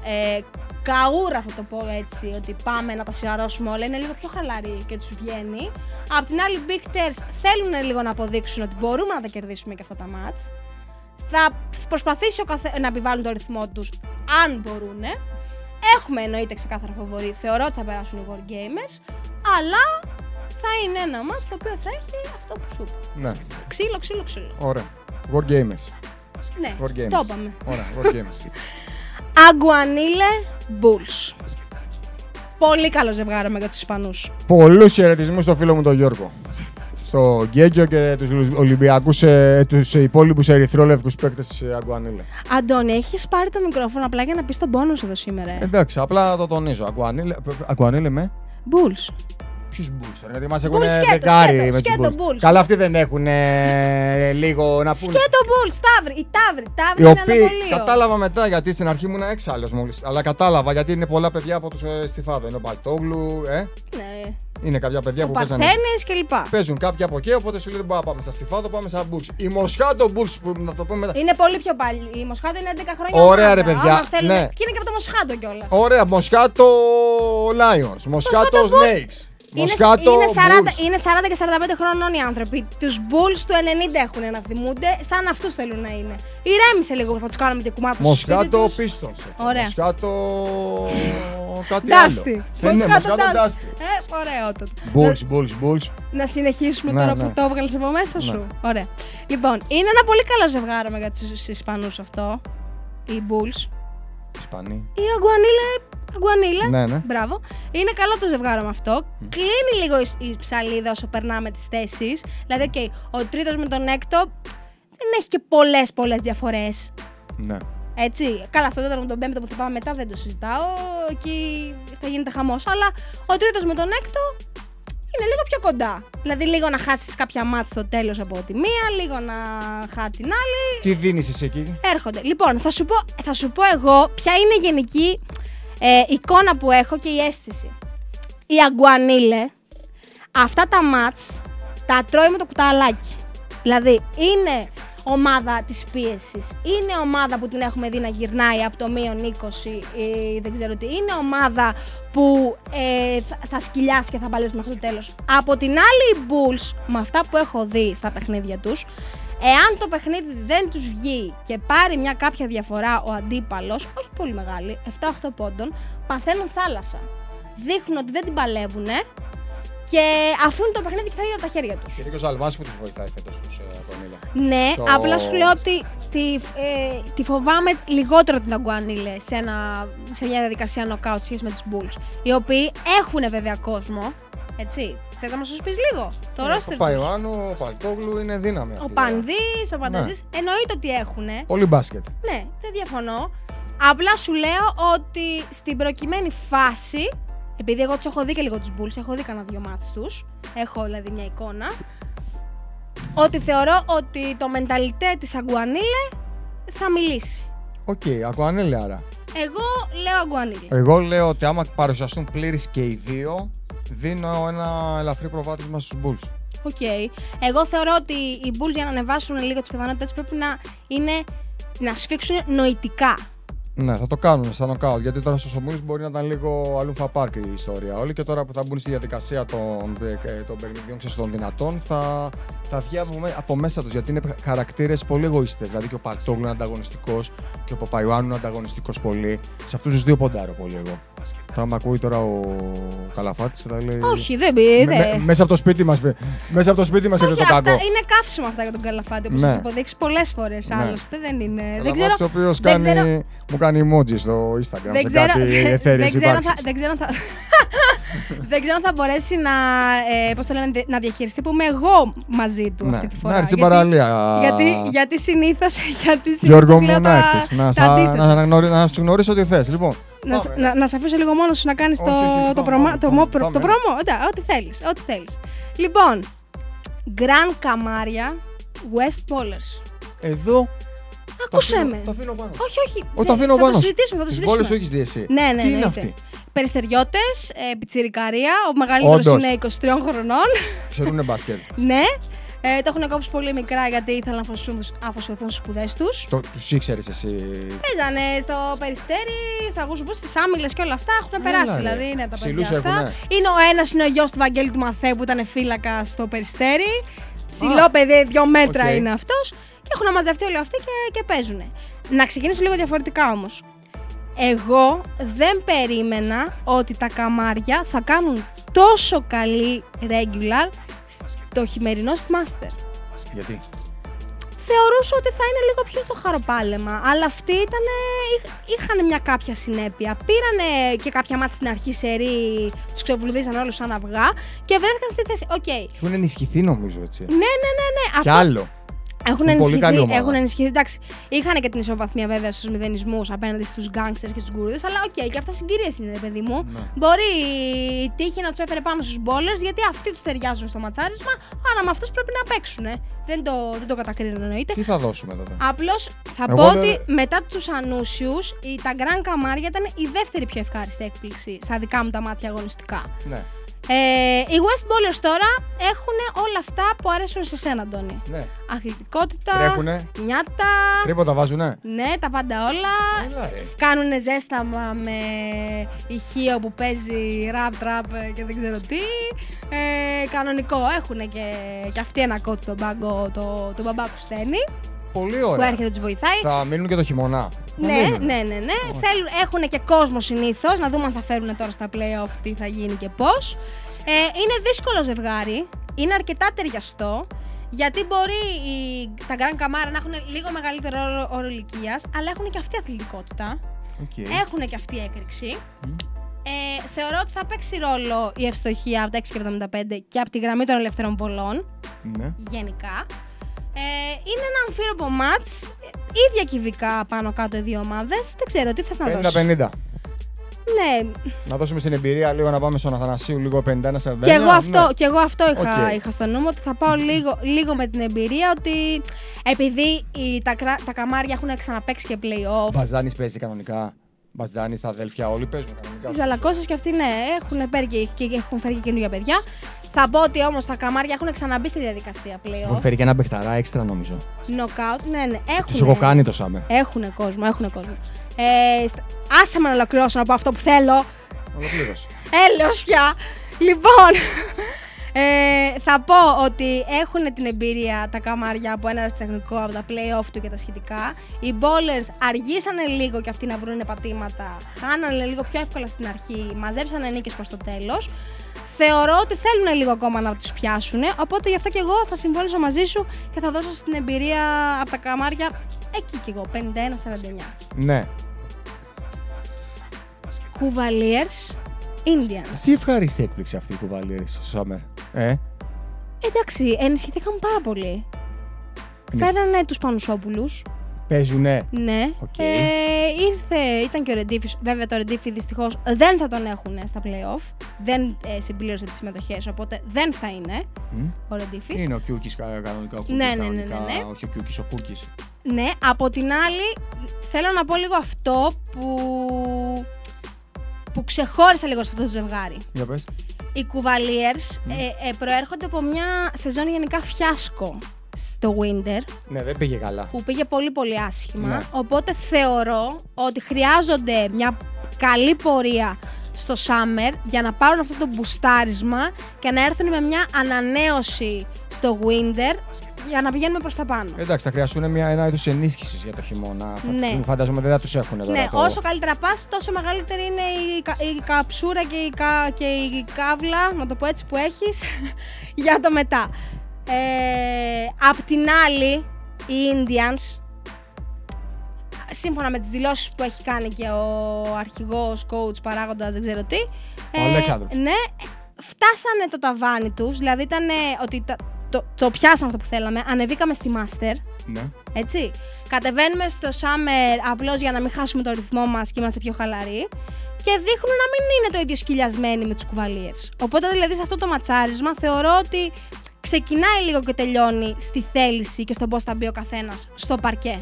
ε, καούρα, θα το πω έτσι, ότι πάμε να τα σιαρώσουμε όλα. Είναι λίγο πιο χαλαρή και τους βγαίνει. Απ' την άλλη, Big Tears θέλουν λίγο να αποδείξουν ότι μπορούμε να τα κερδίσουμε και αυτά τα μάτς. Θα προσπαθήσει ο καθέ... να επιβάλλουν το ρυθμό τους, αν μπορούν. Έχουμε εννοείται ξεκάθαρα φοβορή. Θεωρώ ότι θα περάσουν οι Wargamers. Αλλά θα είναι ένα μάτς το οποίο θα έχει αυτό που σου είπα. Ναι, Ξύλο, ξύλο, ξύλο. ωραία. Wargamers. Ναι, Wargamers. το είπαμε. Ωραία, Wargamers. *laughs* Αγκουανίλε Bulls. Πολύ καλό ζευγάρωμα για τους Ισπανούς. Πολλούς χαιρετισμούς στο φίλο μου τον Γιώργο. Στο Γκέγκιο και τους Ολυμπιακούς, ε, τους υπόλοιπους ερυθρόλευκους παίκτες τη Αγκουανίλε. Αντώνη, έχεις πάρει το μικρόφωνο απλά για να πεις τον πόνος σου εδώ σήμερα. Ε; Εντάξει, απλά το τονίζω. Αγκουανίλε, Αγκουανίλε με. Bulls. Ποιους Bulls, γιατί μας έχουν Bulls, σκέτο, δεκάρι σκέτο, με τους σκέτο Bulls. Bulls. Καλά, αυτοί δεν έχουν ε, λίγο να πούνε. Σκέτο Bulls, Ταύρη. Η Ταύρη. Οι Ταύρη είναι οποίοι αναβολείο. κατάλαβα μετά γιατί στην αρχή ήμουν έξαλλος μόλις. Αλλά κατάλαβα γιατί είναι πολλά παιδιά από τους ε, Στιφάδο. Είναι ο Μπαλτόγλου, ε. Ναι. Είναι κάποια παιδιά Ο που παίζανε. Παρθένε κλπ. Παίζουν κάποια από εκεί, οπότε σου λέει δεν μπορούμε να πάμε στα Στιφάδο, πάμε στα Bulls. Η Μοσχάτο Bulls που να το πούμε μετά. Είναι πολύ πιο πάλι. Η Μοσχάτο είναι 11 χρόνια. Ωραία, ομάδα. ρε, παιδιά. Άμα θέλουμε- Ναι. Και είναι και από το Μοσχάτο κιόλας. Ωραία, Μοσχάτο Lions, Μοσχάτο Bulls. Snakes. Είναι, Μοσχάτο είναι, 40, Bulls. είναι 40 και 45 χρονών οι άνθρωποι. Τους Bulls του 90 έχουν να θυμούνται, σαν αυτούς θέλουν να είναι. Ηρέμησε λίγο που θα τους κάνουμε και κουμάτι στο σπίτι Μοσχάτο τους. Pistons. Ωραία. Μοσχάτο. κάτι Dusty. άλλο. Ε, ναι, Μοσχάτο Μοσχάτο Dusty. Dusty. Ε, ωραίο το. Bulls, Bulls, Bulls. Να συνεχίσουμε Ναι, τώρα ναι. που το έβγαλες από μέσα σου. Ναι. Ωραία. Λοιπόν, είναι ένα πολύ καλό ζευγάρωμα για τους Ισπανούς αυτό. Οι Bulls. Ισπανοί. Η Αγκουανίλε. Αγκουανίλε. Ναι, ναι. Μπράβο. Είναι καλό το ζευγάρωμα αυτό. Κλείνει λίγο η, η ψαλίδα όσο περνάμε τις θέσεις. Δηλαδή, οκ, ο τρίτος με τον έκτο δεν έχει και πολλές πολλές διαφορές. Ναι. Έτσι. Καλά, αυτό το τέταρτο με τον πέμπτο που θα πάμε μετά δεν το συζητάω. Εκεί θα γίνεται χαμός. Αλλά ο τρίτος με τον έκτο είναι λίγο πιο κοντά. Δηλαδή, λίγο να χάσεις κάποια μάτς στο τέλος από τη μία, λίγο να χάσει την άλλη. Τι δίνεις εσύ εκεί; Έρχονται. Λοιπόν, θα σου πω, θα σου πω εγώ ποια είναι η γενική ε, εικόνα που έχω και η αίσθηση. Η Αγκουανίλε, αυτά τα μάτς τα τρώει με το κουταλάκι. Δηλαδή, είναι ομάδα της πίεσης, είναι ομάδα που την έχουμε δει να γυρνάει από το μείον 20 ή δεν ξέρω τι, είναι ομάδα που ε, θα, θα σκυλιάσει και θα παλέψει μέχρι το τέλος. Από την άλλη οι Bulls, με αυτά που έχω δει στα παιχνίδια τους, Εάν το παιχνίδι δεν τους βγει και πάρει μια κάποια διαφορά ο αντίπαλος, όχι πολύ μεγάλη, 7-8 πόντων, παθαίνουν θάλασσα. Δείχνουν ότι δεν την παλεύουν και αφήνουν το παιχνίδι και φεύγει από τα χέρια τους. Και Νίκος Ζαλβάση που τους βοηθάει φέτος τους Αγκουανίλε. Ναι, Το- απλά σου λέω ότι τη, ε, τη φοβάμαι λιγότερο την Αγκουανίλε σε, ένα, σε μια διαδικασία knockout σχέση με τους Bulls. Οι οποίοι έχουν βέβαια κόσμο. Έτσι. Θες να μας το πεις λίγο. Το Ο roster τους. Παπαϊωάννου, ο Παλτόγλου είναι δύναμη Ο αυτή. τώρα. Πανδής, ο Πανταζής, εννοείται ότι έχουν. Πολύ μπάσκετ. Ναι, δεν διαφωνώ. Απλά σου λέω ότι στην προκειμένη φάση, επειδή εγώ τους έχω δει και λίγο τους Bulls, έχω δει κανένα δυο μάτς τους, έχω δηλαδή μια εικόνα, ότι θεωρώ ότι το μενταλιτέ της Αγκουανίλε θα μιλήσει. Οκ, Αγκουανίλε άρα. Εγώ λέω Αγκουανίλε. Εγώ λέω ότι άμα παρουσιαστούν πλήρεις και οι δύο, δίνω ένα ελαφρύ προβάδισμα στους Bulls. Οκ. Εγώ θεωρώ ότι οι Bulls για να ανεβάσουν λίγο τις πιθανότητες πρέπει να είναι να σφίξουν νοητικά. Ναι, θα το κάνουν σαν νοκάουτ. Γιατί τώρα στους ομίλους μπορεί να ήταν λίγο λούνα παρκ η ιστορία όλη. Και τώρα που θα μπουν στη διαδικασία των, ε, των παιχνιδιών ξέρεις, των δυνατών, θα, θα βγει από, με- από μέσα τους. Γιατί είναι χαρακτήρες πολύ εγωιστές. Δηλαδή και ο Παλτόγλου είναι ανταγωνιστικός και ο Παπαϊωάννου είναι ανταγωνιστικός πολύ. Σε αυτούς τους δύο ποντάρω πολύ εγώ. Θα με ακούει τώρα ο Καλαφάτης και θα λέει. Όχι, δεν πει. Με- με- μέσα από το σπίτι μας. Μέσα από το σπίτι μας είναι Όχι, το αυτά κακό. είναι καύσιμο αυτά για τον Καλαφάτη, όπως Ναι. έχω αποδείξει πολλές φορές. Ναι. Άλλωστε δεν είναι. δεν Καλαφάτης ξέρω. ο οποίος δεν ξέρω- κάνει, μου κάνει emoji στο Instagram Δεν σε ξέρω, κάτι *laughs* δεν, εθέριες ξέρω αν θα, υπάρξεις. δεν ξέρω αν θα, *laughs* δεν ξέρω αν θα μπορέσει να, ε, πώς το λένε, να διαχειριστεί που είμαι εγώ μαζί του Ναι, αυτή τη φορά. να έρθει στην Γιατί- παραλία. Γιατί, γιατί συνήθως, *laughs* γιατί συνήθως Γιώργο λέω μου, να τα- έρθεις, να, τα σα- αντίθετα. να, γνωρί- να σου γνωρίσω ό,τι θες. Λοιπόν, Να, πάμε. να, να σε αφήσω λίγο μόνος σου να κάνεις Όχι, το, όχι, όχι, το, πάμε, προμα- πάμε, το, πάμε, μο- προ- το πάμε. πρόμο. Εντά, ό,τι θέλεις, ό,τι θέλεις. Λοιπόν, Grand Camaria West Bowlers. Εδώ. Άκουσέ το αφήνω- με. Το αφήνω πάνω. Όχι, όχι. Όχι, το δεν- αφήνω θα πάνω. το συζητήσουμε, θα το Τις συζητήσουμε. βόλες σου έχεις δει εσύ. Ναι, ναι, Τι είναι εννοείται. αυτή; Περιστεριώτες, ε, πιτσιρικαρία. Ο μεγαλύτερος Όντως. είναι 23 χρονών. Ξέρουνε μπάσκετ. ναι. Ε, το έχουν κόψει πολύ μικρά γιατί ήθελαν να αφοσιωθούν, αφοσιωθούν στις σπουδές τους. Το, τους ήξερες εσύ; Παίζανε στο περιστέρι, στα γούσου, στις Άμιλλες και όλα αυτά. Έχουν Έλα, περάσει ρε. δηλαδή. Είναι τα Ψηλούς παιδιά αυτά. έχουνε. Είναι ο ένας είναι ο γιος του Βαγγέλη του Μαθέ που ήταν φύλακα στο περιστέρι. Ψηλό παιδί, δύο μέτρα οκ. είναι αυτός. Και έχουν μαζευτεί όλοι αυτοί και, και παίζουν. Να ξεκινήσω λίγο διαφορετικά όμως. Εγώ δεν περίμενα ότι τα καμάρια θα κάνουν τόσο καλή regular στο χειμερινό Master. Γιατί; Θεωρούσα ότι θα είναι λίγο πιο στο χαροπάλεμα. Αλλά αυτοί ήταν, είχαν μια κάποια συνέπεια. Πήρανε και κάποια ματς στην αρχή σερί, τους ξεφλουδίζαν όλους σαν αυγά και βρέθηκαν στη θέση. Οκ. Έχουν ενισχυθεί νομίζω έτσι. Ναι, ναι, ναι, ναι. Κι Αυτό άλλο. Έχουν Είναι πολύ καλή ενισχυθεί. ομάδα. Έχουν ενισχυθεί. Εντάξει, είχαν και την ισοβαθμία βέβαια στους μηδενισμούς απέναντι στους Gangsters και στους γκουρούδες. Αλλά οκ, και αυτά συγκυρίες είναι, ρε παιδί μου. Ναι. Μπορεί η τύχη να τους έφερε πάνω στους μπόλερς γιατί αυτοί τους ταιριάζουν στο ματσάρισμα. Άρα με αυτούς πρέπει να παίξουν. Δεν το, δεν το κατακρίνω εννοείται. Τι θα δώσουμε τότε. Απλώς θα Εγώ πω δεν- ότι μετά τους Ανούσιους, η- τα Grand Καμάρια ήταν η δεύτερη πιο ευχάριστη έκπληξη στα δικά μου τα μάτια αγωνιστικά. Ναι. Ε, οι West Ballers τώρα έχουν όλα αυτά που αρέσουν σε σένα, Αντώνη. ναι. Αθλητικότητα, Τρέχουνε. νιάτα, Τρίποτα βάζουνε. ναι, τα πάντα όλα. Έλα ρε. Κάνουν ζέσταμα με ηχείο που παίζει ραπ, τραπ και δεν ξέρω τι. Ε, κανονικό, έχουν και, και αυτοί ένα κότσο στον πάγκο, το, το μπαμπά που στέλνει, Πολύ που ωραία. έρχεται τους βοηθάει. Θα μείνουν και το χειμώνα. Θα Ναι, μείνουνε. ναι, ναι, ναι. Θέλουν, έχουν και κόσμο συνήθως. Να δούμε αν θα φέρουν τώρα στα playoff τι θα γίνει και πώς. Ε, είναι δύσκολο ζευγάρι. Είναι αρκετά ταιριαστό. Γιατί μπορεί οι, τα Grand Καμάρια να έχουν λίγο μεγαλύτερο όρο, όρο ηλικίας, αλλά έχουν και αυτή αθλητικότητα. Οκ. Έχουν και αυτή έκρηξη. Ε, θεωρώ ότι θα παίξει ρόλο η ευστοχία από τα 6,75 και από τη γραμμή των ελευθέρων βολών Ναι. γενικά. Ε, είναι ένα αμφίροπο ματς, ε, ίδια κυβικά πάνω κάτω οι δύο ομάδες. Δεν ξέρω, τι θες να δώσεις; 50-50. Ναι, Να δώσουμε στην εμπειρία λίγο να πάμε στον Αθανασίου λίγο 51-49. και εγώ, αυτό, Ναι. και εγώ αυτό είχα, Οκ. είχα στο νου μου ότι θα πάω λίγο, λίγο με την εμπειρία ότι επειδή οι, τα, κρά- τα καμάρια έχουν ξαναπαίξει και play-off. Μπαζδάνη παίζει κανονικά. Μπαζδάνη, τα αδέλφια όλοι παίζουν κανονικά. Οι Ζαλακώσεις και αυτοί ναι, έχουν φέρει και, και έχουν φέρει και καινούργια παιδιά. Θα πω ότι όμως τα καμάρια έχουν ξαναμπεί στη διαδικασία Έχουν play-off. φέρει και ένα παιχταρά έξτρα νομίζω. Knockout, ναι, ναι, Τους έχουν. έχω κάνει το summer. Έχουν κόσμο, έχουν κόσμο. Ε, στα- άσε με να ολοκληρώσω να πω αυτό που θέλω. Ολοκλήρωσε. Έλεος πια. Λοιπόν, ε, θα πω ότι έχουν την εμπειρία τα καμάρια από ένα αεραστεχνικό από τα play-off του και τα σχετικά. Οι bowlers αργήσανε λίγο και αυτοί να βρουν πατήματα. Χάνανε λίγο πιο εύκολα στην αρχή. Μαζέψανε νίκες προς το τέλος. Θεωρώ ότι θέλουν λίγο ακόμα να τους πιάσουν. Οπότε γι' αυτό και εγώ θα συμφωνήσω μαζί σου και θα δώσω στην εμπειρία από τα καμάρια εκεί κι εγώ, 51-49. Ναι. Cavaliers Indians. Τι ευχάριστη έκπληξη αυτοί οι Cavaliers στο summer. Ε, Εντάξει, ενισχυθήκαν πάρα πολύ. Ενισχυ- Φέρανε τους Πανουσόπουλους. Παίζουνε; Ναι. Οκ. Ε, ήρθε, ήταν και ο Ρεντίφης. Βέβαια το Ρεντίφη δυστυχώς δεν θα τον έχουν στα playoff. Δεν ε, συμπλήρωσε τις συμμετοχές, οπότε δεν θα είναι Μμ. ο Ρεντίφης. Είναι ο Κιούκης κανονικά. Ο Κούκης Ναι, ναι, ναι, κανονικά, ναι, ναι. Όχι ο Κιούκης, ο Κούκης. Ναι, από την άλλη θέλω να πω λίγο αυτό που, που ξεχώρισε λίγο σε αυτό το ζευγάρι. Για πες. Οι Cavaliers ε, ε, προέρχονται από μια σεζόν γενικά φιάσκο στο Winter Ναι, δεν πήγε καλά. που πήγε πολύ πολύ άσχημα. Ναι. Οπότε θεωρώ ότι χρειάζονται μια καλή πορεία στο Summer για να πάρουν αυτό το μπουστάρισμα και να έρθουν με μια ανανέωση στο Winter για να πηγαίνουμε προς τα πάνω. Εντάξει, θα χρειαστούν μια, ένα είδος ενίσχυσης για το χειμώνα. Ναι. Ναι. Φαντάζομαι δεν θα τους έχουν τώρα. Ναι, το... όσο καλύτερα πας, τόσο μεγαλύτερη είναι η, κα- η καψούρα και η, κα- και η κάβλα, να το πω έτσι, που έχεις *laughs* για το μετά. Ε, απ' την άλλη, οι Indians, σύμφωνα με τις δηλώσεις που έχει κάνει και ο αρχηγός, coach, παράγοντας, δεν ξέρω τι. Ο Αλέξανδρος. Ναι, φτάσανε το ταβάνι τους, δηλαδή ήταν ότι τα- το, το πιάσαμε αυτό που θέλαμε, ανεβήκαμε στη Master, Ναι. έτσι. Κατεβαίνουμε στο Summer απλώς για να μην χάσουμε το ρυθμό μας και είμαστε πιο χαλαροί. Και δείχνουν να μην είναι το ίδιο σκυλιασμένοι με τους κουβαλίες. Οπότε δηλαδή σε αυτό το ματσάρισμα θεωρώ ότι ξεκινάει λίγο και τελειώνει στη θέληση και στο πώς θα μπει ο καθένας στο παρκέ.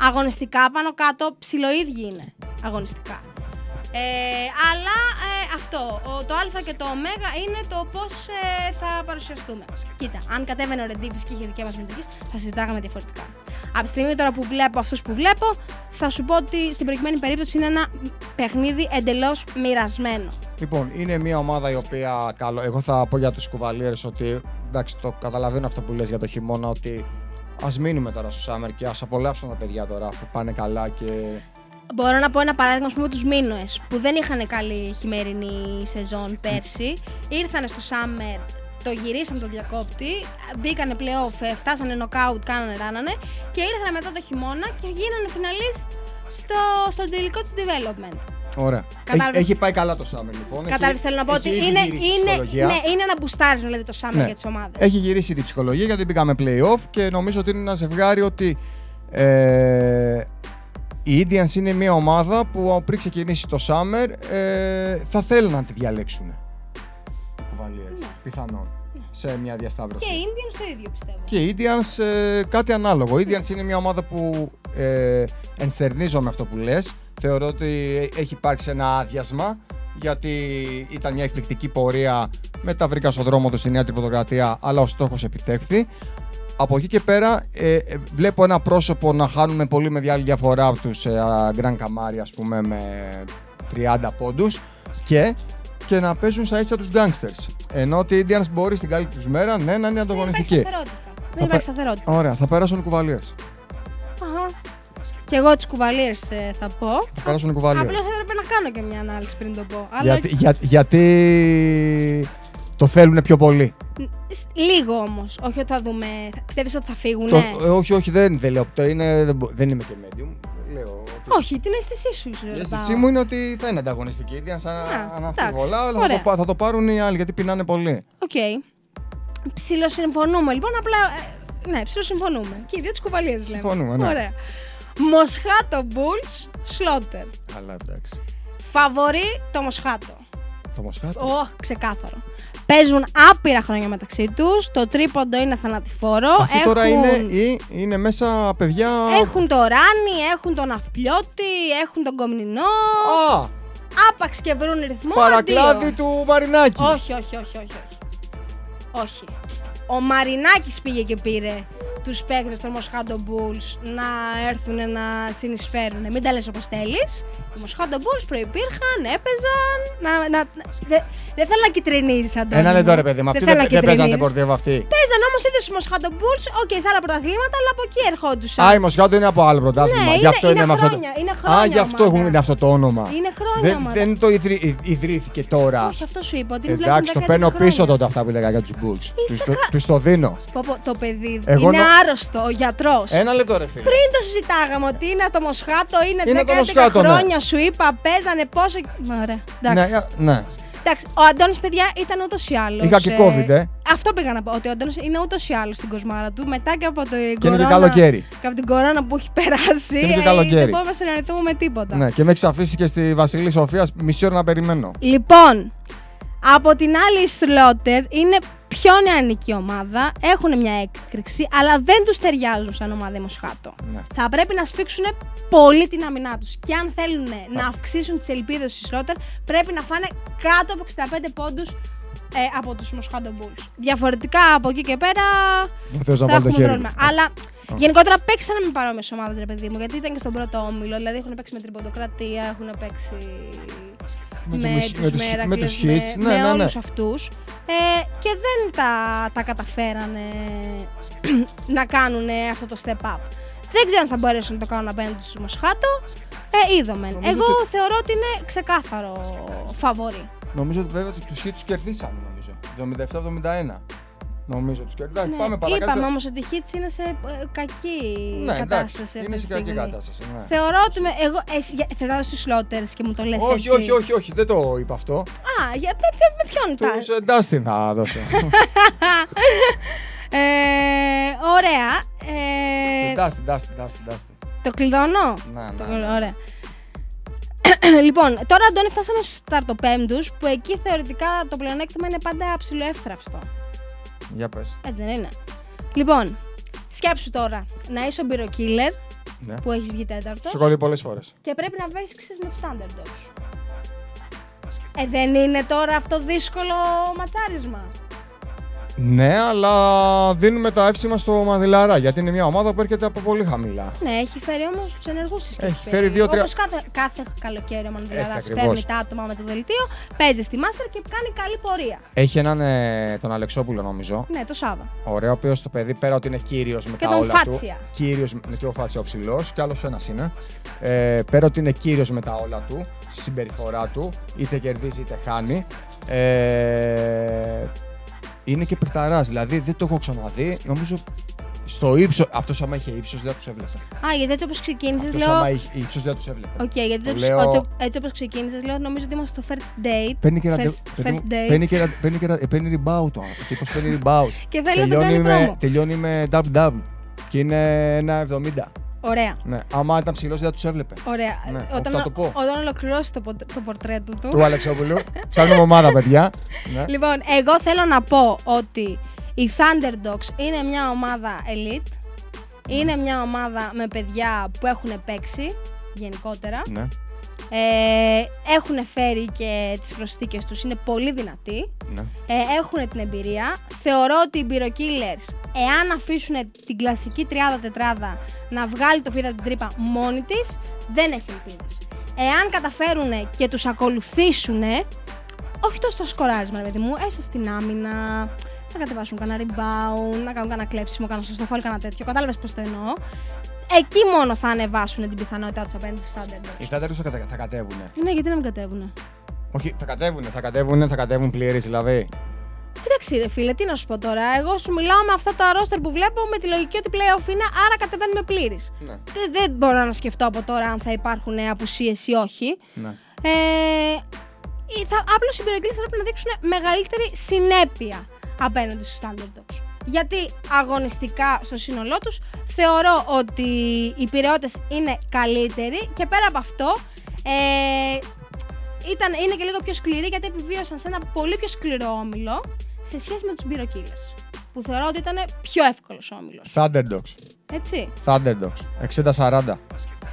Αγωνιστικά πάνω κάτω ψιλοίδιοι είναι αγωνιστικά. Ε, αλλά ε, αυτό, ο- το α και το ω είναι το πώς θα παρουσιαστούμε. Κοίτα, αν κατέβαινε ο Ρεντίπη και είχε δικαίωμα συμμετοχή, θα συζητάγαμε διαφορετικά. Από τη στιγμή τώρα που βλέπω αυτούς που βλέπω, θα σου πω ότι στην προκειμένη περίπτωση είναι ένα παιχνίδι εντελώς μοιρασμένο. Λοιπόν, είναι μια ομάδα η οποία. Καλό, εγώ θα πω για τους κουβαλίερε ότι. Εντάξει, το καταλαβαίνω αυτό που λες για το χειμώνα ότι ας μείνουμε τώρα στο Σάμερ και ας απολαύσουν τα παιδιά τώρα αφού πάνε καλά και. Μπορώ να πω ένα παράδειγμα, ας πούμε, τους Μίνωε που δεν είχαν καλή χειμερινή σεζόν πέρσι. Ήρθαν στο Summer, το γυρίσαν το διακόπτη, μπήκανε playoff, ε, φτάσανε knockout, κάνανε, ράνανε και ήρθαν μετά το χειμώνα και γίνανε finalist στο, στο τελικό τους development. Ωραία. Κατάλαβες; Έχει, έχει πάει καλά το Σάμερ λοιπόν. Κατάλαβες, Έχει- θέλω να πω έχει ότι ήδη είναι, γυρίσει η είναι, ψυχολογία. ναι, είναι ένα μπουστάρισμα δηλαδή το Summer Ναι. για τις ομάδες. Έχει γυρίσει η ψυχολογία γιατί μπήκαμε playoff και νομίζω ότι είναι ένα ζευγάρι ότι ε, οι Indians είναι μια ομάδα που πριν ξεκινήσει το Summer ε, θα θέλουν να τη διαλέξουν. Οι Cavaliers, Ναι. πιθανόν, σε μια διασταύρωση. Και οι Indians το ίδιο πιστεύω. Και οι Indians ε, κάτι ανάλογο. Οι Indians είναι μια ομάδα που ε, ενστερνίζω με αυτό που λες. Θεωρώ ότι έχει υπάρξει ένα άδειασμα γιατί ήταν μια εκπληκτική πορεία. Μετά βρήκα στον δρόμο τους στη Νέα Τρυποδοκρατία, αλλά ο στόχος επιτεύχθη. Από εκεί και πέρα ε, ε, βλέπω ένα πρόσωπο να χάνουν με πολύ μεγάλη διαφορά από τους ε, Grand Camari ας πούμε με 30 πόντους και, και να παίζουν στα ίσα τους Gangsters. Ενώ ότι οι Indians μπορεί στην καλή τους μέρα ναι, να είναι Δεν υπάρχει ανταγωνιστικοί. σταθερότητα. Δεν υπάρχει σταθερότητα. Ωραία, θα περάσουν οι κουβαλίες. Αχα. Και εγώ τους κουβαλίε θα πω. Θα περάσουν οι κουβαλίες. Απλώς έπρεπε να κάνω και μια ανάλυση πριν το πω. Αλλά Γιατί, για, γιατί το θέλουν πιο πολύ. Σ- Λίγο όμως. Όχι ότι θα δούμε. Πιστεύεις ότι θα φύγουν. Το, ε, όχι, όχι, δεν, δεν λέω. Το είναι, δεν, μπο- δεν είμαι και medium. Λέω ότι Όχι, την αίσθησή σου. σου Η ρωτάω. αίσθησή μου είναι ότι θα είναι ανταγωνιστική. Ήδη σαν Α, αναμφίβολα, εντάξει, αλλά θα ωραία. το, πά- θα το πάρουν οι άλλοι γιατί πεινάνε πολύ. Οκ. Ψιλοσυμφωνούμε λοιπόν. Απλά. ε, ναι, ψιλοσυμφωνούμε. Και οι δύο τους Cavaliers λέμε. Συμφωνούμε, ναι. Ωραία. Μοσχάτο Bulls, Slaughter. Αλλά εντάξει. Φαβορεί το Μοσχάτο. Το Μοσχάτο. Ω, ξεκάθαρο. Παίζουν άπειρα χρόνια μεταξύ τους. Το τρίποντο είναι θανατηφόρο. Αυτή τώρα είναι, ή, είναι μέσα παιδιά. Έχουν το Ράνι, έχουν τον Αυπλιώτη, έχουν τον Κομνηνό. Α! Άπαξ και βρουν ρυθμό. Παρακλάδι αντίο. του Μαρινάκη. Όχι, όχι, όχι, όχι. Όχι. όχι. Ο Μαρινάκης πήγε και πήρε τους παίκτες των Μοσχάτο Bulls να έρθουν να συνεισφέρουν. Μην τα λες όπως θέλεις. Οι Μοσχάτο Bulls προϋπήρχαν, έπαιζαν. Να, να, δε- δεν θέλω να κυτρινίζεις, Αντώνη. Ένα μου. λεπτό ρε παιδί, με αυτή θέλω δεν, να δεν παίζανε κυτρινίζεις. πορτεύω αυτή. Παίζαν όμως ίδιος οι Μοσχάτο Bulls, οκ, σε άλλα πρωταθλήματα, αλλά από εκεί ερχόντουσαν. Α, η Μοσχάτο είναι από άλλο πρωτάθλημα. Ναι, γι' αυτό είναι- είναι, είναι με αυτό. το- χρόνια, είναι Α, χρόνια γι' αυτό ομάδα. έχουν είναι αυτό το όνομα. Είναι χρόνια Δεν, ομάδα. δεν το ιδρύ, ιδ- ιδρύθηκε τώρα. Όχι, αυτό σου είπα. Ότι είναι Εντάξει, το τουλάχιστον παίρνω 10 πίσω χρόνια. τότε αυτά που έλεγα για τους Bulls. Είσαι Του κα- τους το δίνω. Πω, πω, το παιδί Εγώ είναι νο- άρρωστο, ο γιατρός. Ένα λεπτό, ρε φίλε. Πριν το συζητάγαμε ότι είναι το Μοσχάτο, είναι, Είναι 10 το Μοσχάτο, ναι. χρόνια σου είπα, παίζανε πόσο. Ωραία. Εντάξει. Ναι, ναι. Εντάξει, ο Αντώνης, παιδιά, ήταν ούτως ή άλλως. Είχα και COVID, ε. Αυτό πήγα να πω. Ότι ο Αντώνης είναι ούτως ή άλλως στην κοσμάρα του. Μετά και από το Και είναι και καλοκαίρι. Και από την κορώνα που έχει περάσει. είναι και ε, καλοκαίρι. Δεν μπορούμε να συνεννοηθούμε με τίποτα. Ναι, και με έχεις αφήσει και στη Βασιλή Σοφίας μισή ώρα να περιμένω. Λοιπόν, από την άλλη η Slaughter είναι πιο νεανική ομάδα, έχουν μια έκρηξη, αλλά δεν τους ταιριάζουν σαν ομάδα οι Μοσχάτο. Ναι. Θα πρέπει να σφίξουν πολύ την αμυνά τους. Και αν θέλουν να αυξήσουν τις ελπίδες στη Slaughter, πρέπει να φάνε κάτω από 65 πόντους ε, από τους Μοσχάτο Bulls. Διαφορετικά από εκεί και πέρα Ο Θεός να θα βάλει το έχουμε χέρι. πρόβλημα. Αλλά γενικότερα παίξανε με παρόμοιες ομάδες, ρε παιδί μου, γιατί ήταν και στον πρώτο όμιλο. Δηλαδή έχουν παίξει με τριποντοκρατία, έχουν παίξει Με με, τους Μισ- με τους τους- Μέρακλες, με τους Hits, με, ναι, με ναι, ναι. όλους αυτούς. Ε, και δεν τα, τα καταφέρανε *clears throat* να κάνουν αυτό το step up. Δεν ξέρω αν θα μπορέσουν να το κάνουν απέναντι στους Μοσχάτο. Ε, είδομεν. Νομίζω Εγώ ότι- θεωρώ ότι είναι ξεκάθαρο φαβορή. Νομίζω ότι βέβαια τους χι τους κερδίσανε, νομίζω. 77-71. Νομίζω τους κερδίσανε. Ναι, Πάμε παρακάτω. Είπαμε όμως ότι η Hits είναι σε ε, κακή Ναι, εντάξει, κατάσταση. αυτή είναι τη σε κακή στιγμή. κατάσταση. Ναι. Θεωρώ ότι με, εγώ. Εσύ, για- θες να δώσεις στους Slaughter και μου το λες Όχι, έτσι. όχι, όχι, όχι, δεν το είπα αυτό. Α, για, με, με, με ποιον τα. Του Dustin θα δώσω. *laughs* Ε, ωραία. Ε, Dustin, Dustin, Dustin, Dustin. το κλειδώνω; Ναι, Το ναι, κλειδώνω, ναι. Ωραία. *coughs* λοιπόν, τώρα Αντώνη φτάσαμε στους σταρτοπέμπτους που εκεί θεωρητικά το πλεονέκτημα είναι πάντα ψηλό εύθραυστο. Για πες. Έτσι δεν είναι. Λοιπόν, σκέψου τώρα να είσαι ο μπυροκύλερ Ναι. που έχεις βγει τέταρτος Σε έχω δει πολλές φορές. και πρέπει να παίξει με τους underdogs. Ε, δεν είναι τώρα αυτό δύσκολο ματσάρισμα. Ναι, αλλά δίνουμε τα εύσημα στο Μαδιλαρά γιατί είναι μια ομάδα που έρχεται από πολύ χαμηλά. Ναι, έχει φέρει όμως τους ενεργούς της Έχει φέρει δύο-τρία- Όπως κάθε, κάθε καλοκαίρι ο Μανδηλαρά Έτσι, ακριβώς. φέρνει τα άτομα με το δελτίο, παίζει στη Μάστερ και κάνει καλή πορεία. Έχει έναν ε, τον Αλεξόπουλο νομίζω. Ναι, το Σάβα. Ωραίο, ο οποίος το παιδί πέρα ότι είναι κύριος με Και τα τον όλα Φάτσια. του. Κύριος με και ο Φάτσια ο ψηλός, κι άλλος ένας είναι. Ε, πέρα ότι είναι κύριος με τα όλα του, στη συμπεριφορά του, είτε κερδίζει είτε χάνει. Ε, είναι και παιχταράς, δηλαδή δεν το έχω ξαναδεί. Νομίζω στο ύψος. Αυτός άμα είχε ύψος δεν θα τους έβλεπε. Α, γιατί έτσι όπως ξεκίνησες, Αυτός λέω. άμα είχε ύψος δεν θα τους έβλεπε. Οκ, γιατί Το έτσι, λέω- έτσι, έτσι όπως ξεκίνησες, λέω, νομίζω ότι είμαστε στο first date. Παίρνει και ένα. First, παιδί first μου, date. Παίρνει και ένα. Παίρνει, και ένα, ε, παίρνει rebound το άνθρωπος. Τύπος παίρνει rebound. Και θέλει να τελειώνει, κάνει με, πρόμο. τελειώνει με double-double. Και είναι ένα 70. Ωραία. Ναι. Άμα ήταν ψηλός δεν θα τους έβλεπε. Ωραία. Ναι, όταν, θα το πω. όταν ολοκληρώσει το, πο- το πορτρέτο του. Του Αλεξόπουλου. Ψάχνουμε ομάδα, παιδιά. *laughs* Ναι. Λοιπόν, εγώ θέλω να πω ότι οι Thunderdogs είναι μια ομάδα elite. Είναι μια ομάδα με παιδιά που έχουν παίξει γενικότερα. ναι. Ε, έχουν φέρει και τις προσθήκες τους, είναι πολύ δυνατοί. ναι. Ε, έχουν την εμπειρία. Θεωρώ ότι οι Killers, εάν αφήσουν την κλασική τριάδα-τετράδα να βγάλει το φίδα την τρύπα μόνη της, δεν έχει ελπίδες. Εάν καταφέρουν και τους ακολουθήσουν, όχι τόσο στο σκοράρισμα, ρε παιδί μου, έστω στην άμυνα, να κατεβάσουν κανένα rebound, να κάνουν κανένα κλέψιμο, κανένα σωστό φόλ, κανένα τέτοιο. Κατάλαβες πώς το εννοώ. Εκεί μόνο θα ανεβάσουν την πιθανότητά τους απέναντι στου Thunderdogs. Οι Thunderdogs θα, κατα- θα κατέβουν. Ναι, γιατί να μην κατέβουνε; Όχι, θα κατέβουν, θα κατέβουν, θα κατέβουν πλήρη δηλαδή. Εντάξει, ρε φίλε, τι να σου πω τώρα. Εγώ σου μιλάω με αυτά τα ρόστερ που βλέπω με τη λογική ότι playoff είναι, άρα κατεβαίνουμε πλήρη. Ναι. Δεν, δεν μπορώ να σκεφτώ από τώρα αν θα υπάρχουν απουσίες ή όχι. ναι. Ε, ή θα, απλώς οι πυρογγύλες θα πρέπει να δείξουν μεγαλύτερη συνέπεια απέναντι στους Thunderdogs. Γιατί αγωνιστικά στο σύνολό τους θεωρώ ότι οι Πειραιώτες είναι καλύτεροι και πέρα από αυτό ε, ήταν, είναι και λίγο πιο σκληροί γιατί επιβίωσαν σε ένα πολύ πιο σκληρό όμιλο σε σχέση με τους πυροκύλες που θεωρώ ότι ήταν πιο εύκολος όμιλος. Thunderdogs. Έτσι. Thunderdogs. 60-40.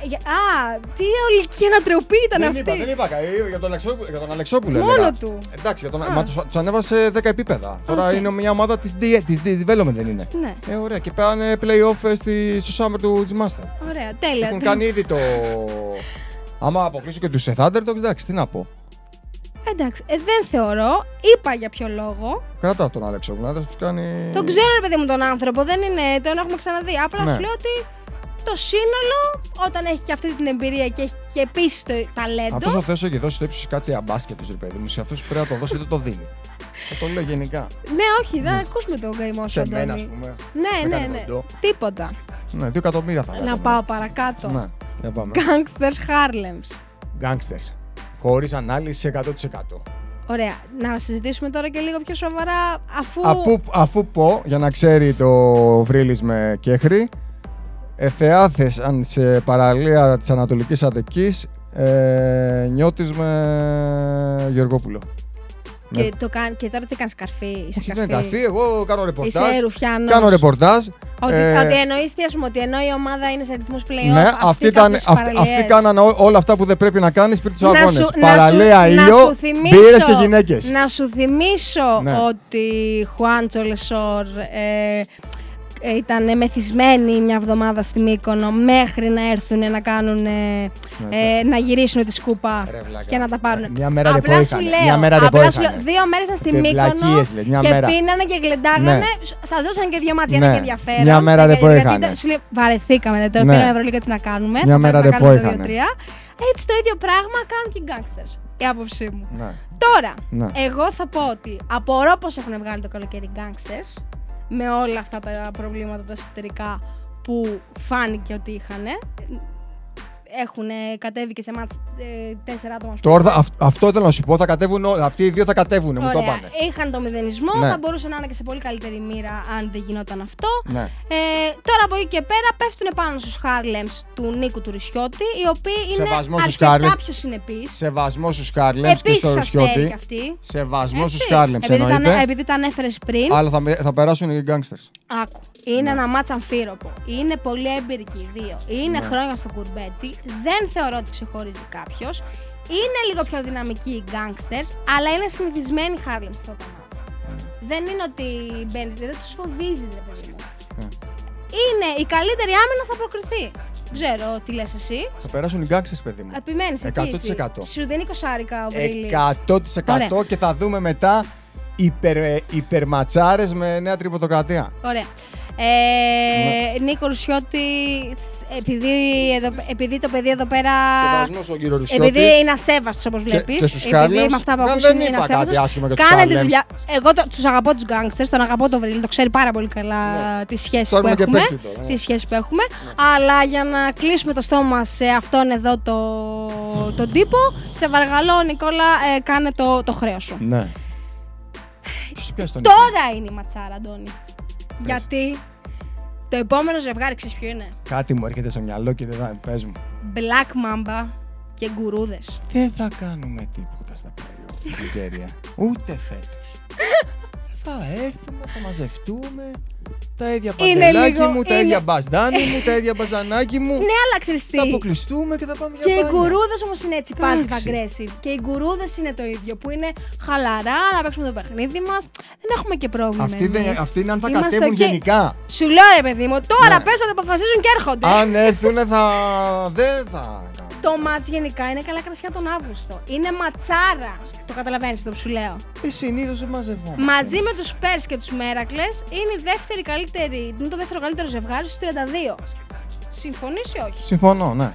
Ε, για- Α, τι ολική ανατροπή ήταν Δεν αυτή. είπα, δεν είπα. ε, Για τον Αλεξόπουλο, για τον Αλεξόπουλο Μόνο έλεγα. του. Εντάξει, για τον, Α. μα τους, τους ανέβασε 10 επίπεδα. Τώρα Οκ. είναι μια ομάδα της, D- της D- development δεν είναι. Ναι, Ε, ωραία. Και πάνε playoff ε, στη, στο summer του της Master. ωραία, τέλεια. Έχουν κάνει ήδη το... Άμα αποκλείσω και τους σε Thunderdogs, εντάξει, τι να πω. Εντάξει, ε, δεν θεωρώ. Είπα για ποιο λόγο. Κράτα τον Αλεξόπουλο, να τους κάνει... Τον ξέρω, ρε παιδί μου, τον άνθρωπο. Δεν είναι, τον έχουμε ξαναδεί. Απλά Ναι. σου λέω ότι το σύνολο, όταν έχει και αυτή την εμπειρία και έχει και επίσης το ταλέντο. Αυτό ο Θεό έχει δώσει το ύψος σε κάτι αμπάσκετος, ρε παιδί μου. Σε αυτούς πρέπει να το δώσει, δεν το δίνει. Θα το λέω γενικά. Ναι, όχι, δεν ακούσουμε τον καημό σου, Σε μένα, ας Αντώνη. πούμε. Ναι, με ναι, κάνει ναι. κοντό. Τίποτα. Ναι, δύο εκατομμύρια θα Να βγάζαμε. πάω παρακάτω. Ναι, για πάμε. Gangsters Harlems. Γκάγκστερ. Χωρίς ανάλυση 100%. Ωραία. Να συζητήσουμε τώρα και λίγο πιο σοβαρά, αφού. Αφού, αφού πω, για να ξέρει το Βρύλης με Κέχρη, εθεάθεσαν σε παραλία της Ανατολικής Αττικής ε, νιώτης με Γεωργόπουλο. Και, Ναι. το κάν... και τώρα τι κάνεις, καρφί. Είσαι Όχι, δεν είναι καρφί, εγώ κάνω ρεπορτάζ. Είσαι ρουφιάνος. Κάνω ρεπορτάζ. Ότι, Ε, ότι εννοείς τι, ας πούμε, ότι ενώ η ομάδα είναι σε ρυθμούς playoff, Ναι, αυτοί αυτοί, κάνουν ήταν, τις αυτοί, παραλίες. αυτοί κάνανε ό- όλα αυτά που δεν πρέπει να κάνεις πριν τους Να αγώνες. σου- να Παραλία, σου- να ήλιο, σου θυμίσω- μπύρες και γυναίκες. Να σου θυμίσω Ναι. ότι Χουάντσο Λεσόρ ε, ε, ήταν μεθυσμένοι μια εβδομάδα στη Μύκονο μέχρι να έρθουν να κάνουν ε, ε, να γυρίσουν τη σκούπα Ρε βλάκα. και να τα πάρουν. Ε, μια μέρα απλά ρεπό σου είχανε. λέω, Μια μέρα ρεπό απλά σου λέω, είχανε. δύο μέρες ήταν στη Και Μύκονο βλακίες, λες, μια και μέρα. πίνανε και γλεντάγανε. Ναι. Σας δώσαν και δύο μάτια Ναι. για ενδιαφέρον. Μια μέρα Γιατί- ρεπό γιατί είχανε. ήταν- Σου λέει, βαρεθήκαμε, δηλαδή, τώρα Ναι. πήγαμε Ευρωλίγα τι να κάνουμε. Μια θα μέρα πρέπει να ρεπό κάνουμε το είχανε. 2-3. Έτσι το ίδιο πράγμα κάνουν και οι gangsters. Η άποψή μου. Ναι. Τώρα, Ναι. εγώ θα πω ότι απορώ πως έχουν βγάλει το καλοκαίρι οι gangsters με όλα αυτά τα προβλήματα τα εσωτερικά που φάνηκε ότι είχαν. Έχουν κατέβει και σε ματς ε, τέσσερα άτομα. ας πούμε. Τώρα, θα- αυ- αυτό ήθελα να σου πω, θα κατέβουν όλοι. Αυτοί οι δύο θα κατέβουν, μου το Ωραία. πάνε. Είχαν το μηδενισμό, Ναι. θα μπορούσε να είναι και σε πολύ καλύτερη μοίρα αν δεν γινόταν αυτό. Ναι. Ε, τώρα από εκεί και πέρα πέφτουν πάνω στους Harlems του Νίκου του Ρισιώτη, οι οποίοι είναι Σεβασμός στους αρκετά Harlems. πιο συνεπείς. Σεβασμός στους Κάρλεμ και Επίσης στο σας φέρει Ρισιώτη. και αυτή. Σεβασμός Έτσι. στους Κάρλεμ, επειδή, τα, εννοείται. επειδή τα ανέφερες πριν, Αλλά θα, με- θα περάσουν οι γκάγκστερ. άκου. Είναι ένα μάτσα αμφίροπο. Είναι πολύ έμπειροι και οι δύο. Είναι Ναι. χρόνια στο κουρμπέτι. Δεν θεωρώ ότι ξεχωρίζει κάποιος. Είναι λίγο πιο δυναμικοί οι gangsters, αλλά είναι συνηθισμένοι οι Harlem σε αυτά τα μάτια. Δεν είναι ότι μπαίνεις, δεν τους φοβίζεις, ρε παιδί μου. Ναι. Είναι η καλύτερη άμυνα θα προκριθεί. Ξέρω τι λες εσύ. Θα περάσουν οι γκάξες, παιδί μου. Επιμένεις εκεί. 100%. εσύ. Σου δίνει κοσάρικα ο Βρύλης. 100% Ωραία. και θα δούμε μετά υπερ, ε, υπερματσάρες με νέα τρυποδοκρατία. Ωραία. Ναι. Ε, Νίκο Ρουσιώτη, επειδή, εδώ, επειδή το παιδί εδώ πέρα. Σεβασμός στον κύριο Ρουσιώτη. Επειδή είναι ασέβαστος όπως βλέπεις. και στους Επειδή Χάρλεμς. με αυτά που Να, ακούσαμε δεν είναι είπα κάτι ασέβαστος. άσχημα για τους Κάνε τη Χάρλεμς. δουλειά. Εγώ τους αγαπώ τους γκάγκστερς, τον αγαπώ τον Βρύλη, το ξέρει πάρα πολύ καλά Ναι. τη σχέση που Ψάχνουμε και έχουμε. παίκτη τώρα, ναι. Τη σχέση που έχουμε. Αλλά για να κλείσουμε το στόμα σε αυτόν εδώ το, τον τύπο, σε παρακαλώ, Νικόλα, ε, κάνε το, το χρέος σου. Ναι. Ποιος πιάσει τον ύπνο; Τώρα είναι η ματσάρα, Αντώνη. Γιατί το επόμενο ζευγάρι, ξέρεις ποιο είναι; Κάτι μου έρχεται στο μυαλό και δεν θα πες μου. Black Mamba και γκουρούδες. Δεν θα κάνουμε τίποτα στα playoff, Νιγέρια. Ούτε φέτος. Θα έρθουμε, θα μαζευτούμε. Τα ίδια Είναι παντελάκι λίγο- μου, τα είναι- ίδια μπαζδάνι μου, τα ίδια μπαζδανάκι μου. *laughs* Ναι, αλλά ξέρεις τι. Θα αποκλειστούμε και θα πάμε για Και οι μπάνια. γκουρούδε όμως είναι έτσι passive Εντάξει. aggressive. Και οι γκουρούδε είναι το ίδιο. Που είναι χαλαρά, να παίξουμε το παιχνίδι μας. Δεν έχουμε και πρόβλημα. Αυτοί, δεν, εμείς. αυτοί είναι αν θα Είμαστε κατέβουν ok. γενικά. Σου λέω ρε παιδί μου, τώρα Ναι. πες ότι αποφασίζουν και έρχονται. Αν έρθουν θα... δεν θα... Το μάτς γενικά είναι καλά κρασιά τον Αύγουστο. Είναι ματσάρα. Το καταλαβαίνεις αυτό που σου λέω. Ε, συνήθως δεν μαζευόμαστε. Μαζί με τους Πέρς και τους Μέρακλες είναι η δεύτερη καλύτερη, είναι το δεύτερο καλύτερο ζευγάρι στους 32. Συμφωνείς ή όχι; Συμφωνώ, ναι.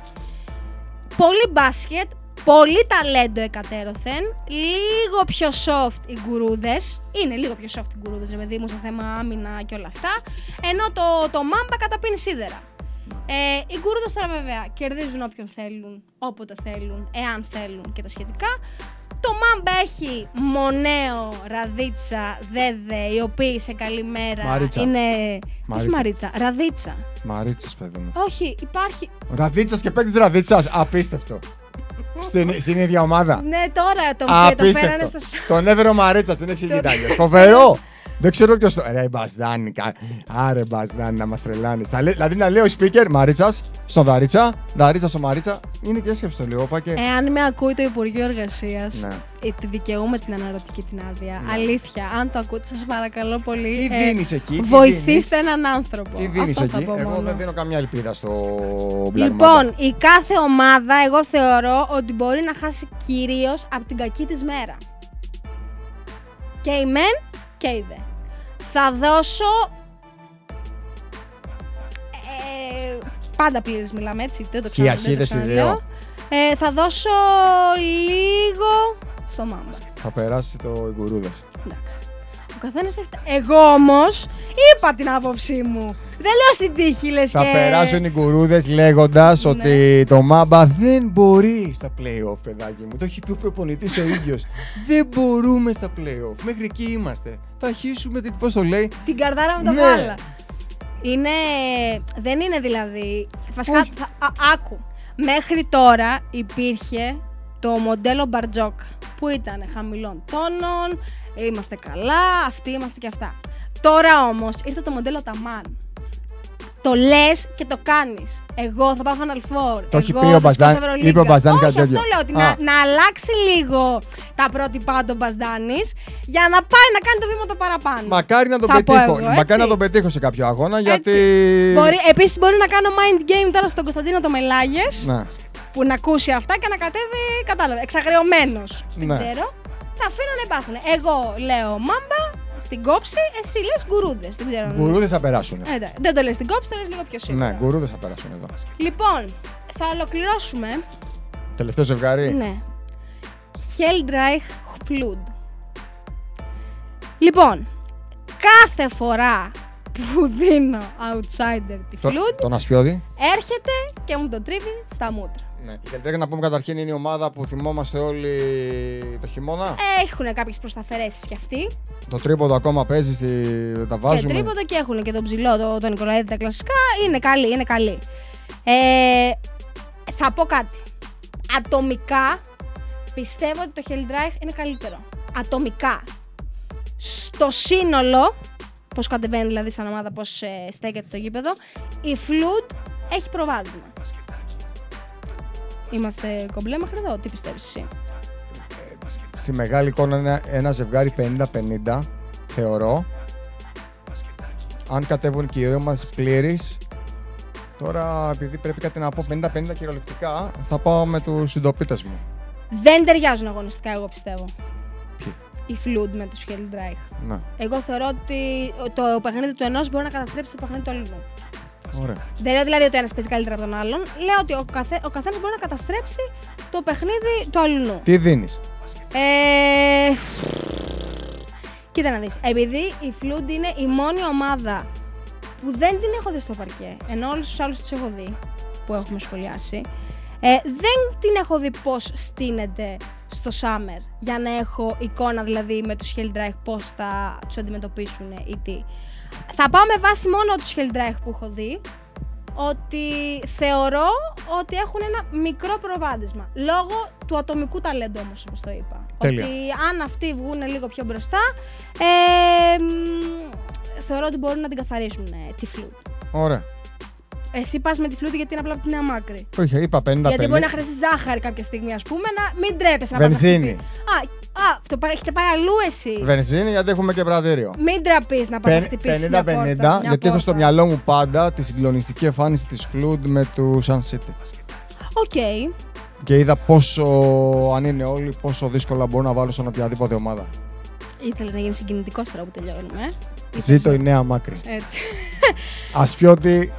Πολύ μπάσκετ, πολύ ταλέντο εκατέρωθεν, λίγο πιο soft οι γκουρούδες. Είναι λίγο πιο soft οι γκουρούδες, ρε παιδί μου, στο θέμα άμυνα και όλα αυτά. Ενώ το, το μάμπα καταπίνει σίδερα. Ε, οι γκουρούδες τώρα βέβαια κερδίζουν όποιον θέλουν, όποτε θέλουν, εάν θέλουν και τα σχετικά. Το Μάμπα έχει Μονέο, Ραδίτσα, Δέδε, οι οποίοι σε καλή μέρα Μαρίτσα. είναι. Μαρίτσα. Όχι Μαρίτσα, Ραδίτσα. Μαρίτσες, παιδί μου. Όχι, υπάρχει. Ραδίτσας και παίκτης Ραδίτσας. Απίστευτο. Στην, στην ίδια ομάδα. Ναι, τώρα το, το φέρανε Απίστευτο. στο. Τον έφερε ο Μαρίτσας, την έχει Το- κοιτάξει. Φοβερό. *laughs* Δεν ξέρω ποιος. Ρε Μπασδάνη. κα- Άρε Μπασδάνη να μας τρελάνεις. Δηλαδή να λέει ο speaker Μαρίτσας στον Δαρίτσα, Δαρίτσα στο Μαρίτσα. Είναι και έσκεψη το λίγο. Πά και. Εάν με ακούει το Υπουργείο Εργασίας, Ναι. τη δικαιούμαι την αναρωτική την άδεια. Αλήθεια, αν το ακούτε, σας παρακαλώ πολύ. Τι δίνεις εκεί, τι Βοηθήστε έναν άνθρωπο. Τι δίνεις Αυτό θα εκεί; πω Εγώ μόνο. δεν δίνω καμιά ελπίδα στο Black Λοιπόν, Mamba. η κάθε ομάδα εγώ θεωρώ ότι μπορεί να χάσει κυρίως από την κακή της μέρα. Και η μεν και η δε. Θα δώσω... Ε, πάντα πλήρες μιλάμε έτσι, δεν το Και οι ξέρω. δεν το αρχίδες οι ξαναλέω. δύο. Ε, θα δώσω λίγο στο μάμπα. Θα περάσει το Γκουρούδε. Εντάξει. Ο καθένας έχει. Εγώ όμως είπα την άποψή μου. Δεν λέω στην τύχη, λες Θα και. περάσουν οι γκουρούδε λέγοντας Ναι. ότι το Μάμπα δεν μπορεί στα playoff, παιδάκι μου. Το έχει πει ο προπονητής ο ίδιος. δεν μπορούμε στα playoff. Μέχρι εκεί είμαστε. Θα αρχίσουμε, τι- πώς το λέει; Την καρδάρα με τα Ναι. βάλα. Είναι. Δεν είναι δηλαδή. Βασικά, Όχι. θα- α, άκου. Μέχρι τώρα υπήρχε το μοντέλο Μπαρτζόκ που ήταν; Χαμηλών τόνων, είμαστε καλά, αυτοί είμαστε και αυτά. Τώρα όμως ήρθε το μοντέλο Ταμάν. Το λες και το κάνεις. Εγώ θα πάω Final Four. Το έχει εγώ πει ο θα Μπαζδάν- σπάσω Ευρωλίγκα. είπε ο Μπαζδάνης Όχι, κάτι τέτοιο. αυτό λέω ότι Α. να, να αλλάξει λίγο τα πρότυπά του Μπαζδάνης για να πάει να κάνει το βήμα το παραπάνω. Μακάρι να τον Θα πω πετύχω. εγώ, Μακάρι να έτσι. τον πετύχω σε κάποιο αγώνα γιατί. Μπορεί, επίσης μπορεί να κάνω mind game τώρα στον Κωνσταντίνο το Μελάγες Ναι. που να ακούσει αυτά και να κατέβει, κατάλαβε, εξαγριωμένος. Δεν Ναι. ξέρω. Τα αφήνω να υπάρχουν. Εγώ λέω μάμπα στην κόψη, εσύ λες γκουρούδες. Δεν ξέρω. Γκουρούδε θα περάσουν. Ε, εντάξει, δεν το λες στην κόψη, το λες λίγο πιο σίγουρα. Ναι, γκουρούδε θα περάσουν εδώ. Λοιπόν, θα ολοκληρώσουμε. Τελευταίο ζευγάρι. Ναι. Hellreich Flood. Λοιπόν, κάθε φορά που δίνω outsider τη Το- Flood, Τον Ασπιώδη. έρχεται και μου το τρίβει στα μούτρα. Ναι. Η Κελτρέκα να πούμε καταρχήν είναι η ομάδα που θυμόμαστε όλοι το χειμώνα. Έχουν κάποιες προσταφαιρέσεις κι αυτοί. Το τρίποδο ακόμα παίζει, στη... δεν τα Και βάζουμε. τρίποντο και έχουν και τον ψηλό, τον το Νικολαίδη τα κλασικά. Είναι καλή, είναι καλή. Ε, θα πω κάτι. Ατομικά πιστεύω ότι το Helldrach είναι καλύτερο. Ατομικά. Στο σύνολο, πώς κατεβαίνει δηλαδή σαν ομάδα, πώς ε, στέκεται στο γήπεδο, η Flood έχει προβάδισμα. Είμαστε κομπλέ μέχρι εδώ. Τι πιστεύεις εσύ; Στη μεγάλη εικόνα είναι ένα ζευγάρι 50-50, θεωρώ. Αν κατέβουν και οι δύο μας πλήρης, τώρα επειδή πρέπει κάτι να πω 50-50 κυριολεκτικά, θα πάω με τους συντοπίτες μου. Δεν ταιριάζουν αγωνιστικά, εγώ πιστεύω. Ποιοι; Η Flood με τους Χέλντραϊχ. Ναι, Εγώ θεωρώ ότι το παιχνίδι του ενός μπορεί να καταστρέψει το παιχνίδι του αλλού. Ωραία. Δεν λέω δηλαδή ότι ο ένας παίζει καλύτερα από τον άλλον. Λέω ότι ο, καθέ, ο καθένας μπορεί να καταστρέψει το παιχνίδι του αλλού. Τι δίνεις; Ε, κοίτα να δεις. Επειδή η Flood είναι η μόνη ομάδα που δεν την έχω δει στο παρκέ, ενώ όλους τους άλλους τους έχω δει, που έχουμε σχολιάσει, ε, δεν την έχω δει πώς στείνεται στο Summer, για να έχω εικόνα δηλαδή με τους Helldrake πώς θα τους αντιμετωπίσουν ή τι. Θα πάω με βάση μόνο τους Helldrake που έχω δει, ότι θεωρώ ότι έχουν ένα μικρό προβάδισμα. Λόγω του ατομικού ταλέντου όμως, όπως το είπα. Τέλεια. Ότι αν αυτοί βγουν λίγο πιο μπροστά, ε, μ, θεωρώ ότι μπορούν να την καθαρίσουν ε, τη φλούτ. Ωραία. Εσύ πας με τη φλούτ γιατί είναι απλά από τη νέα μάκρη. Όχι, είπα 50-50. Γιατί μπορεί να χρειαστεί ζάχαρη κάποια στιγμή, ας πούμε, να μην τρέπεσαι να πας να Βενζίνη. χτυπήσεις. Α, α το, πα- έχετε πάει αλλού εσύ. Βενζίνη γιατί έχουμε και πρατήριο. Μην τραπείς να πας να χτυπήσεις μια 50-50, πόρτα, μια γιατί έχω στο πόρτα. μυαλό μου πάντα τη συγκλονιστική εμφάνιση της Flood με τους Sun City. Οκ. Και είδα πόσο, αν είναι όλοι, πόσο δύσκολα μπορούν να βάλουν σε οποιαδήποτε ομάδα. Ήθελες να γίνεις συγκινητικός τώρα που τελειώνουμε. ε; Ζήτω η νέα μάκρη. Έτσι. *laughs* Ας πει ότι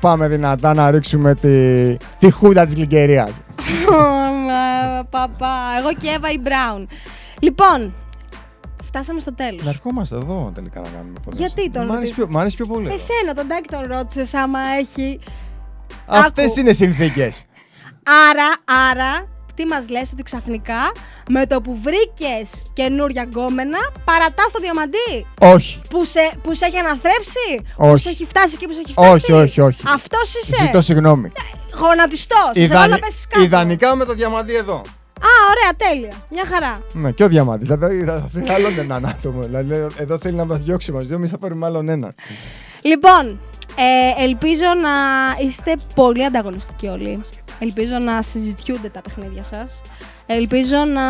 πάμε δυνατά να ρίξουμε τη, τη χούδα της γλυκερίας. Μα, Παπά, εγώ και Εύα η Μπράουν. Λοιπόν, φτάσαμε στο τέλος. Να ερχόμαστε εδώ τελικά να κάνουμε ποδόσφαιρο. Γιατί τον Μ' αρέσει ρωτήσω; πιο, μ' αρέσει πιο πολύ. εδώ. Εσένα, τον Τάκη τον ρώτησες άμα έχει. Αυτές άκου. είναι συνθήκες. Άρα, άρα, τι μας λες ότι ξαφνικά με το που βρήκες καινούρια γκόμενα παρατάς το διαμαντί όχι. που σε, που σε έχει αναθρέψει, που Όχι. σε έχει φτάσει εκεί που σε έχει φτάσει; Όχι, όχι, όχι. Αυτός είσαι. Ζητώ συγγνώμη. Γονατιστός. Σε βάλω να πέσεις κάτω. Ιδανικά με το διαμαντί εδώ. Α, ωραία, τέλεια. Μια χαρά. Ναι, και ο διαμαντής. Δηλαδή θα φέρει άλλον έναν άτομο. Δηλαδή εδώ θέλει να μας διώξει μαζί, εμείς θα πάρουμε άλλον έναν. Λοιπόν, ε, ελπίζω να είστε πολύ ανταγωνιστικοί όλοι. Ελπίζω να συζητιούνται τα παιχνίδια σας. Ελπίζω να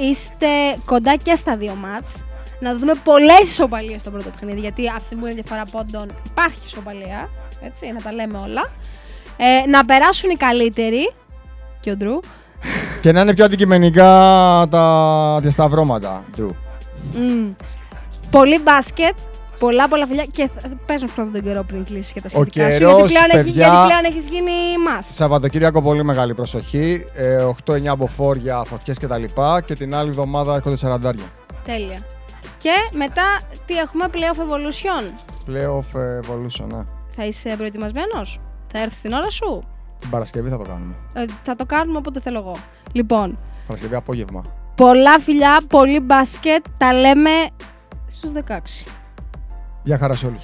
είστε κοντά και στα δύο μάτς. Να δούμε πολλές ισοπαλίες στο πρώτο παιχνίδι, γιατί αυτή που είναι διαφορά πόντων υπάρχει ισοπαλία, έτσι, να τα λέμε όλα. Ε, να περάσουν οι καλύτεροι, και ο Ντρου, Και να είναι πιο αντικειμενικά τα διασταυρώματα. Drew. Μμμ. πολύ μπάσκετ, πολλά πολλά φιλιά και θα- πες μου αυτόν τον καιρό πριν κλείσει και τα σχετικά σου, καιρός, γιατί πλέον, έχει, παιδιά- γιατί πλέον έχεις γίνει must. Σαββατοκύριακο πολύ μεγάλη προσοχή. Ε, 8-9 μποφόρ, φωτιές κτλ. Και την άλλη εβδομάδα έρχονται 40. Τέλεια. Και μετά τι έχουμε, Playoff Evolution. Playoff Evolution, ναι. Θα είσαι προετοιμασμένος, θα έρθει την ώρα σου; Την Παρασκευή θα το κάνουμε. Ε, θα το κάνουμε όποτε θέλω εγώ. Λοιπόν, Παρασκευή απόγευμα. πολλά φιλιά, πολύ μπάσκετ. Τα λέμε στους 16. Γεια χαρά σε όλους.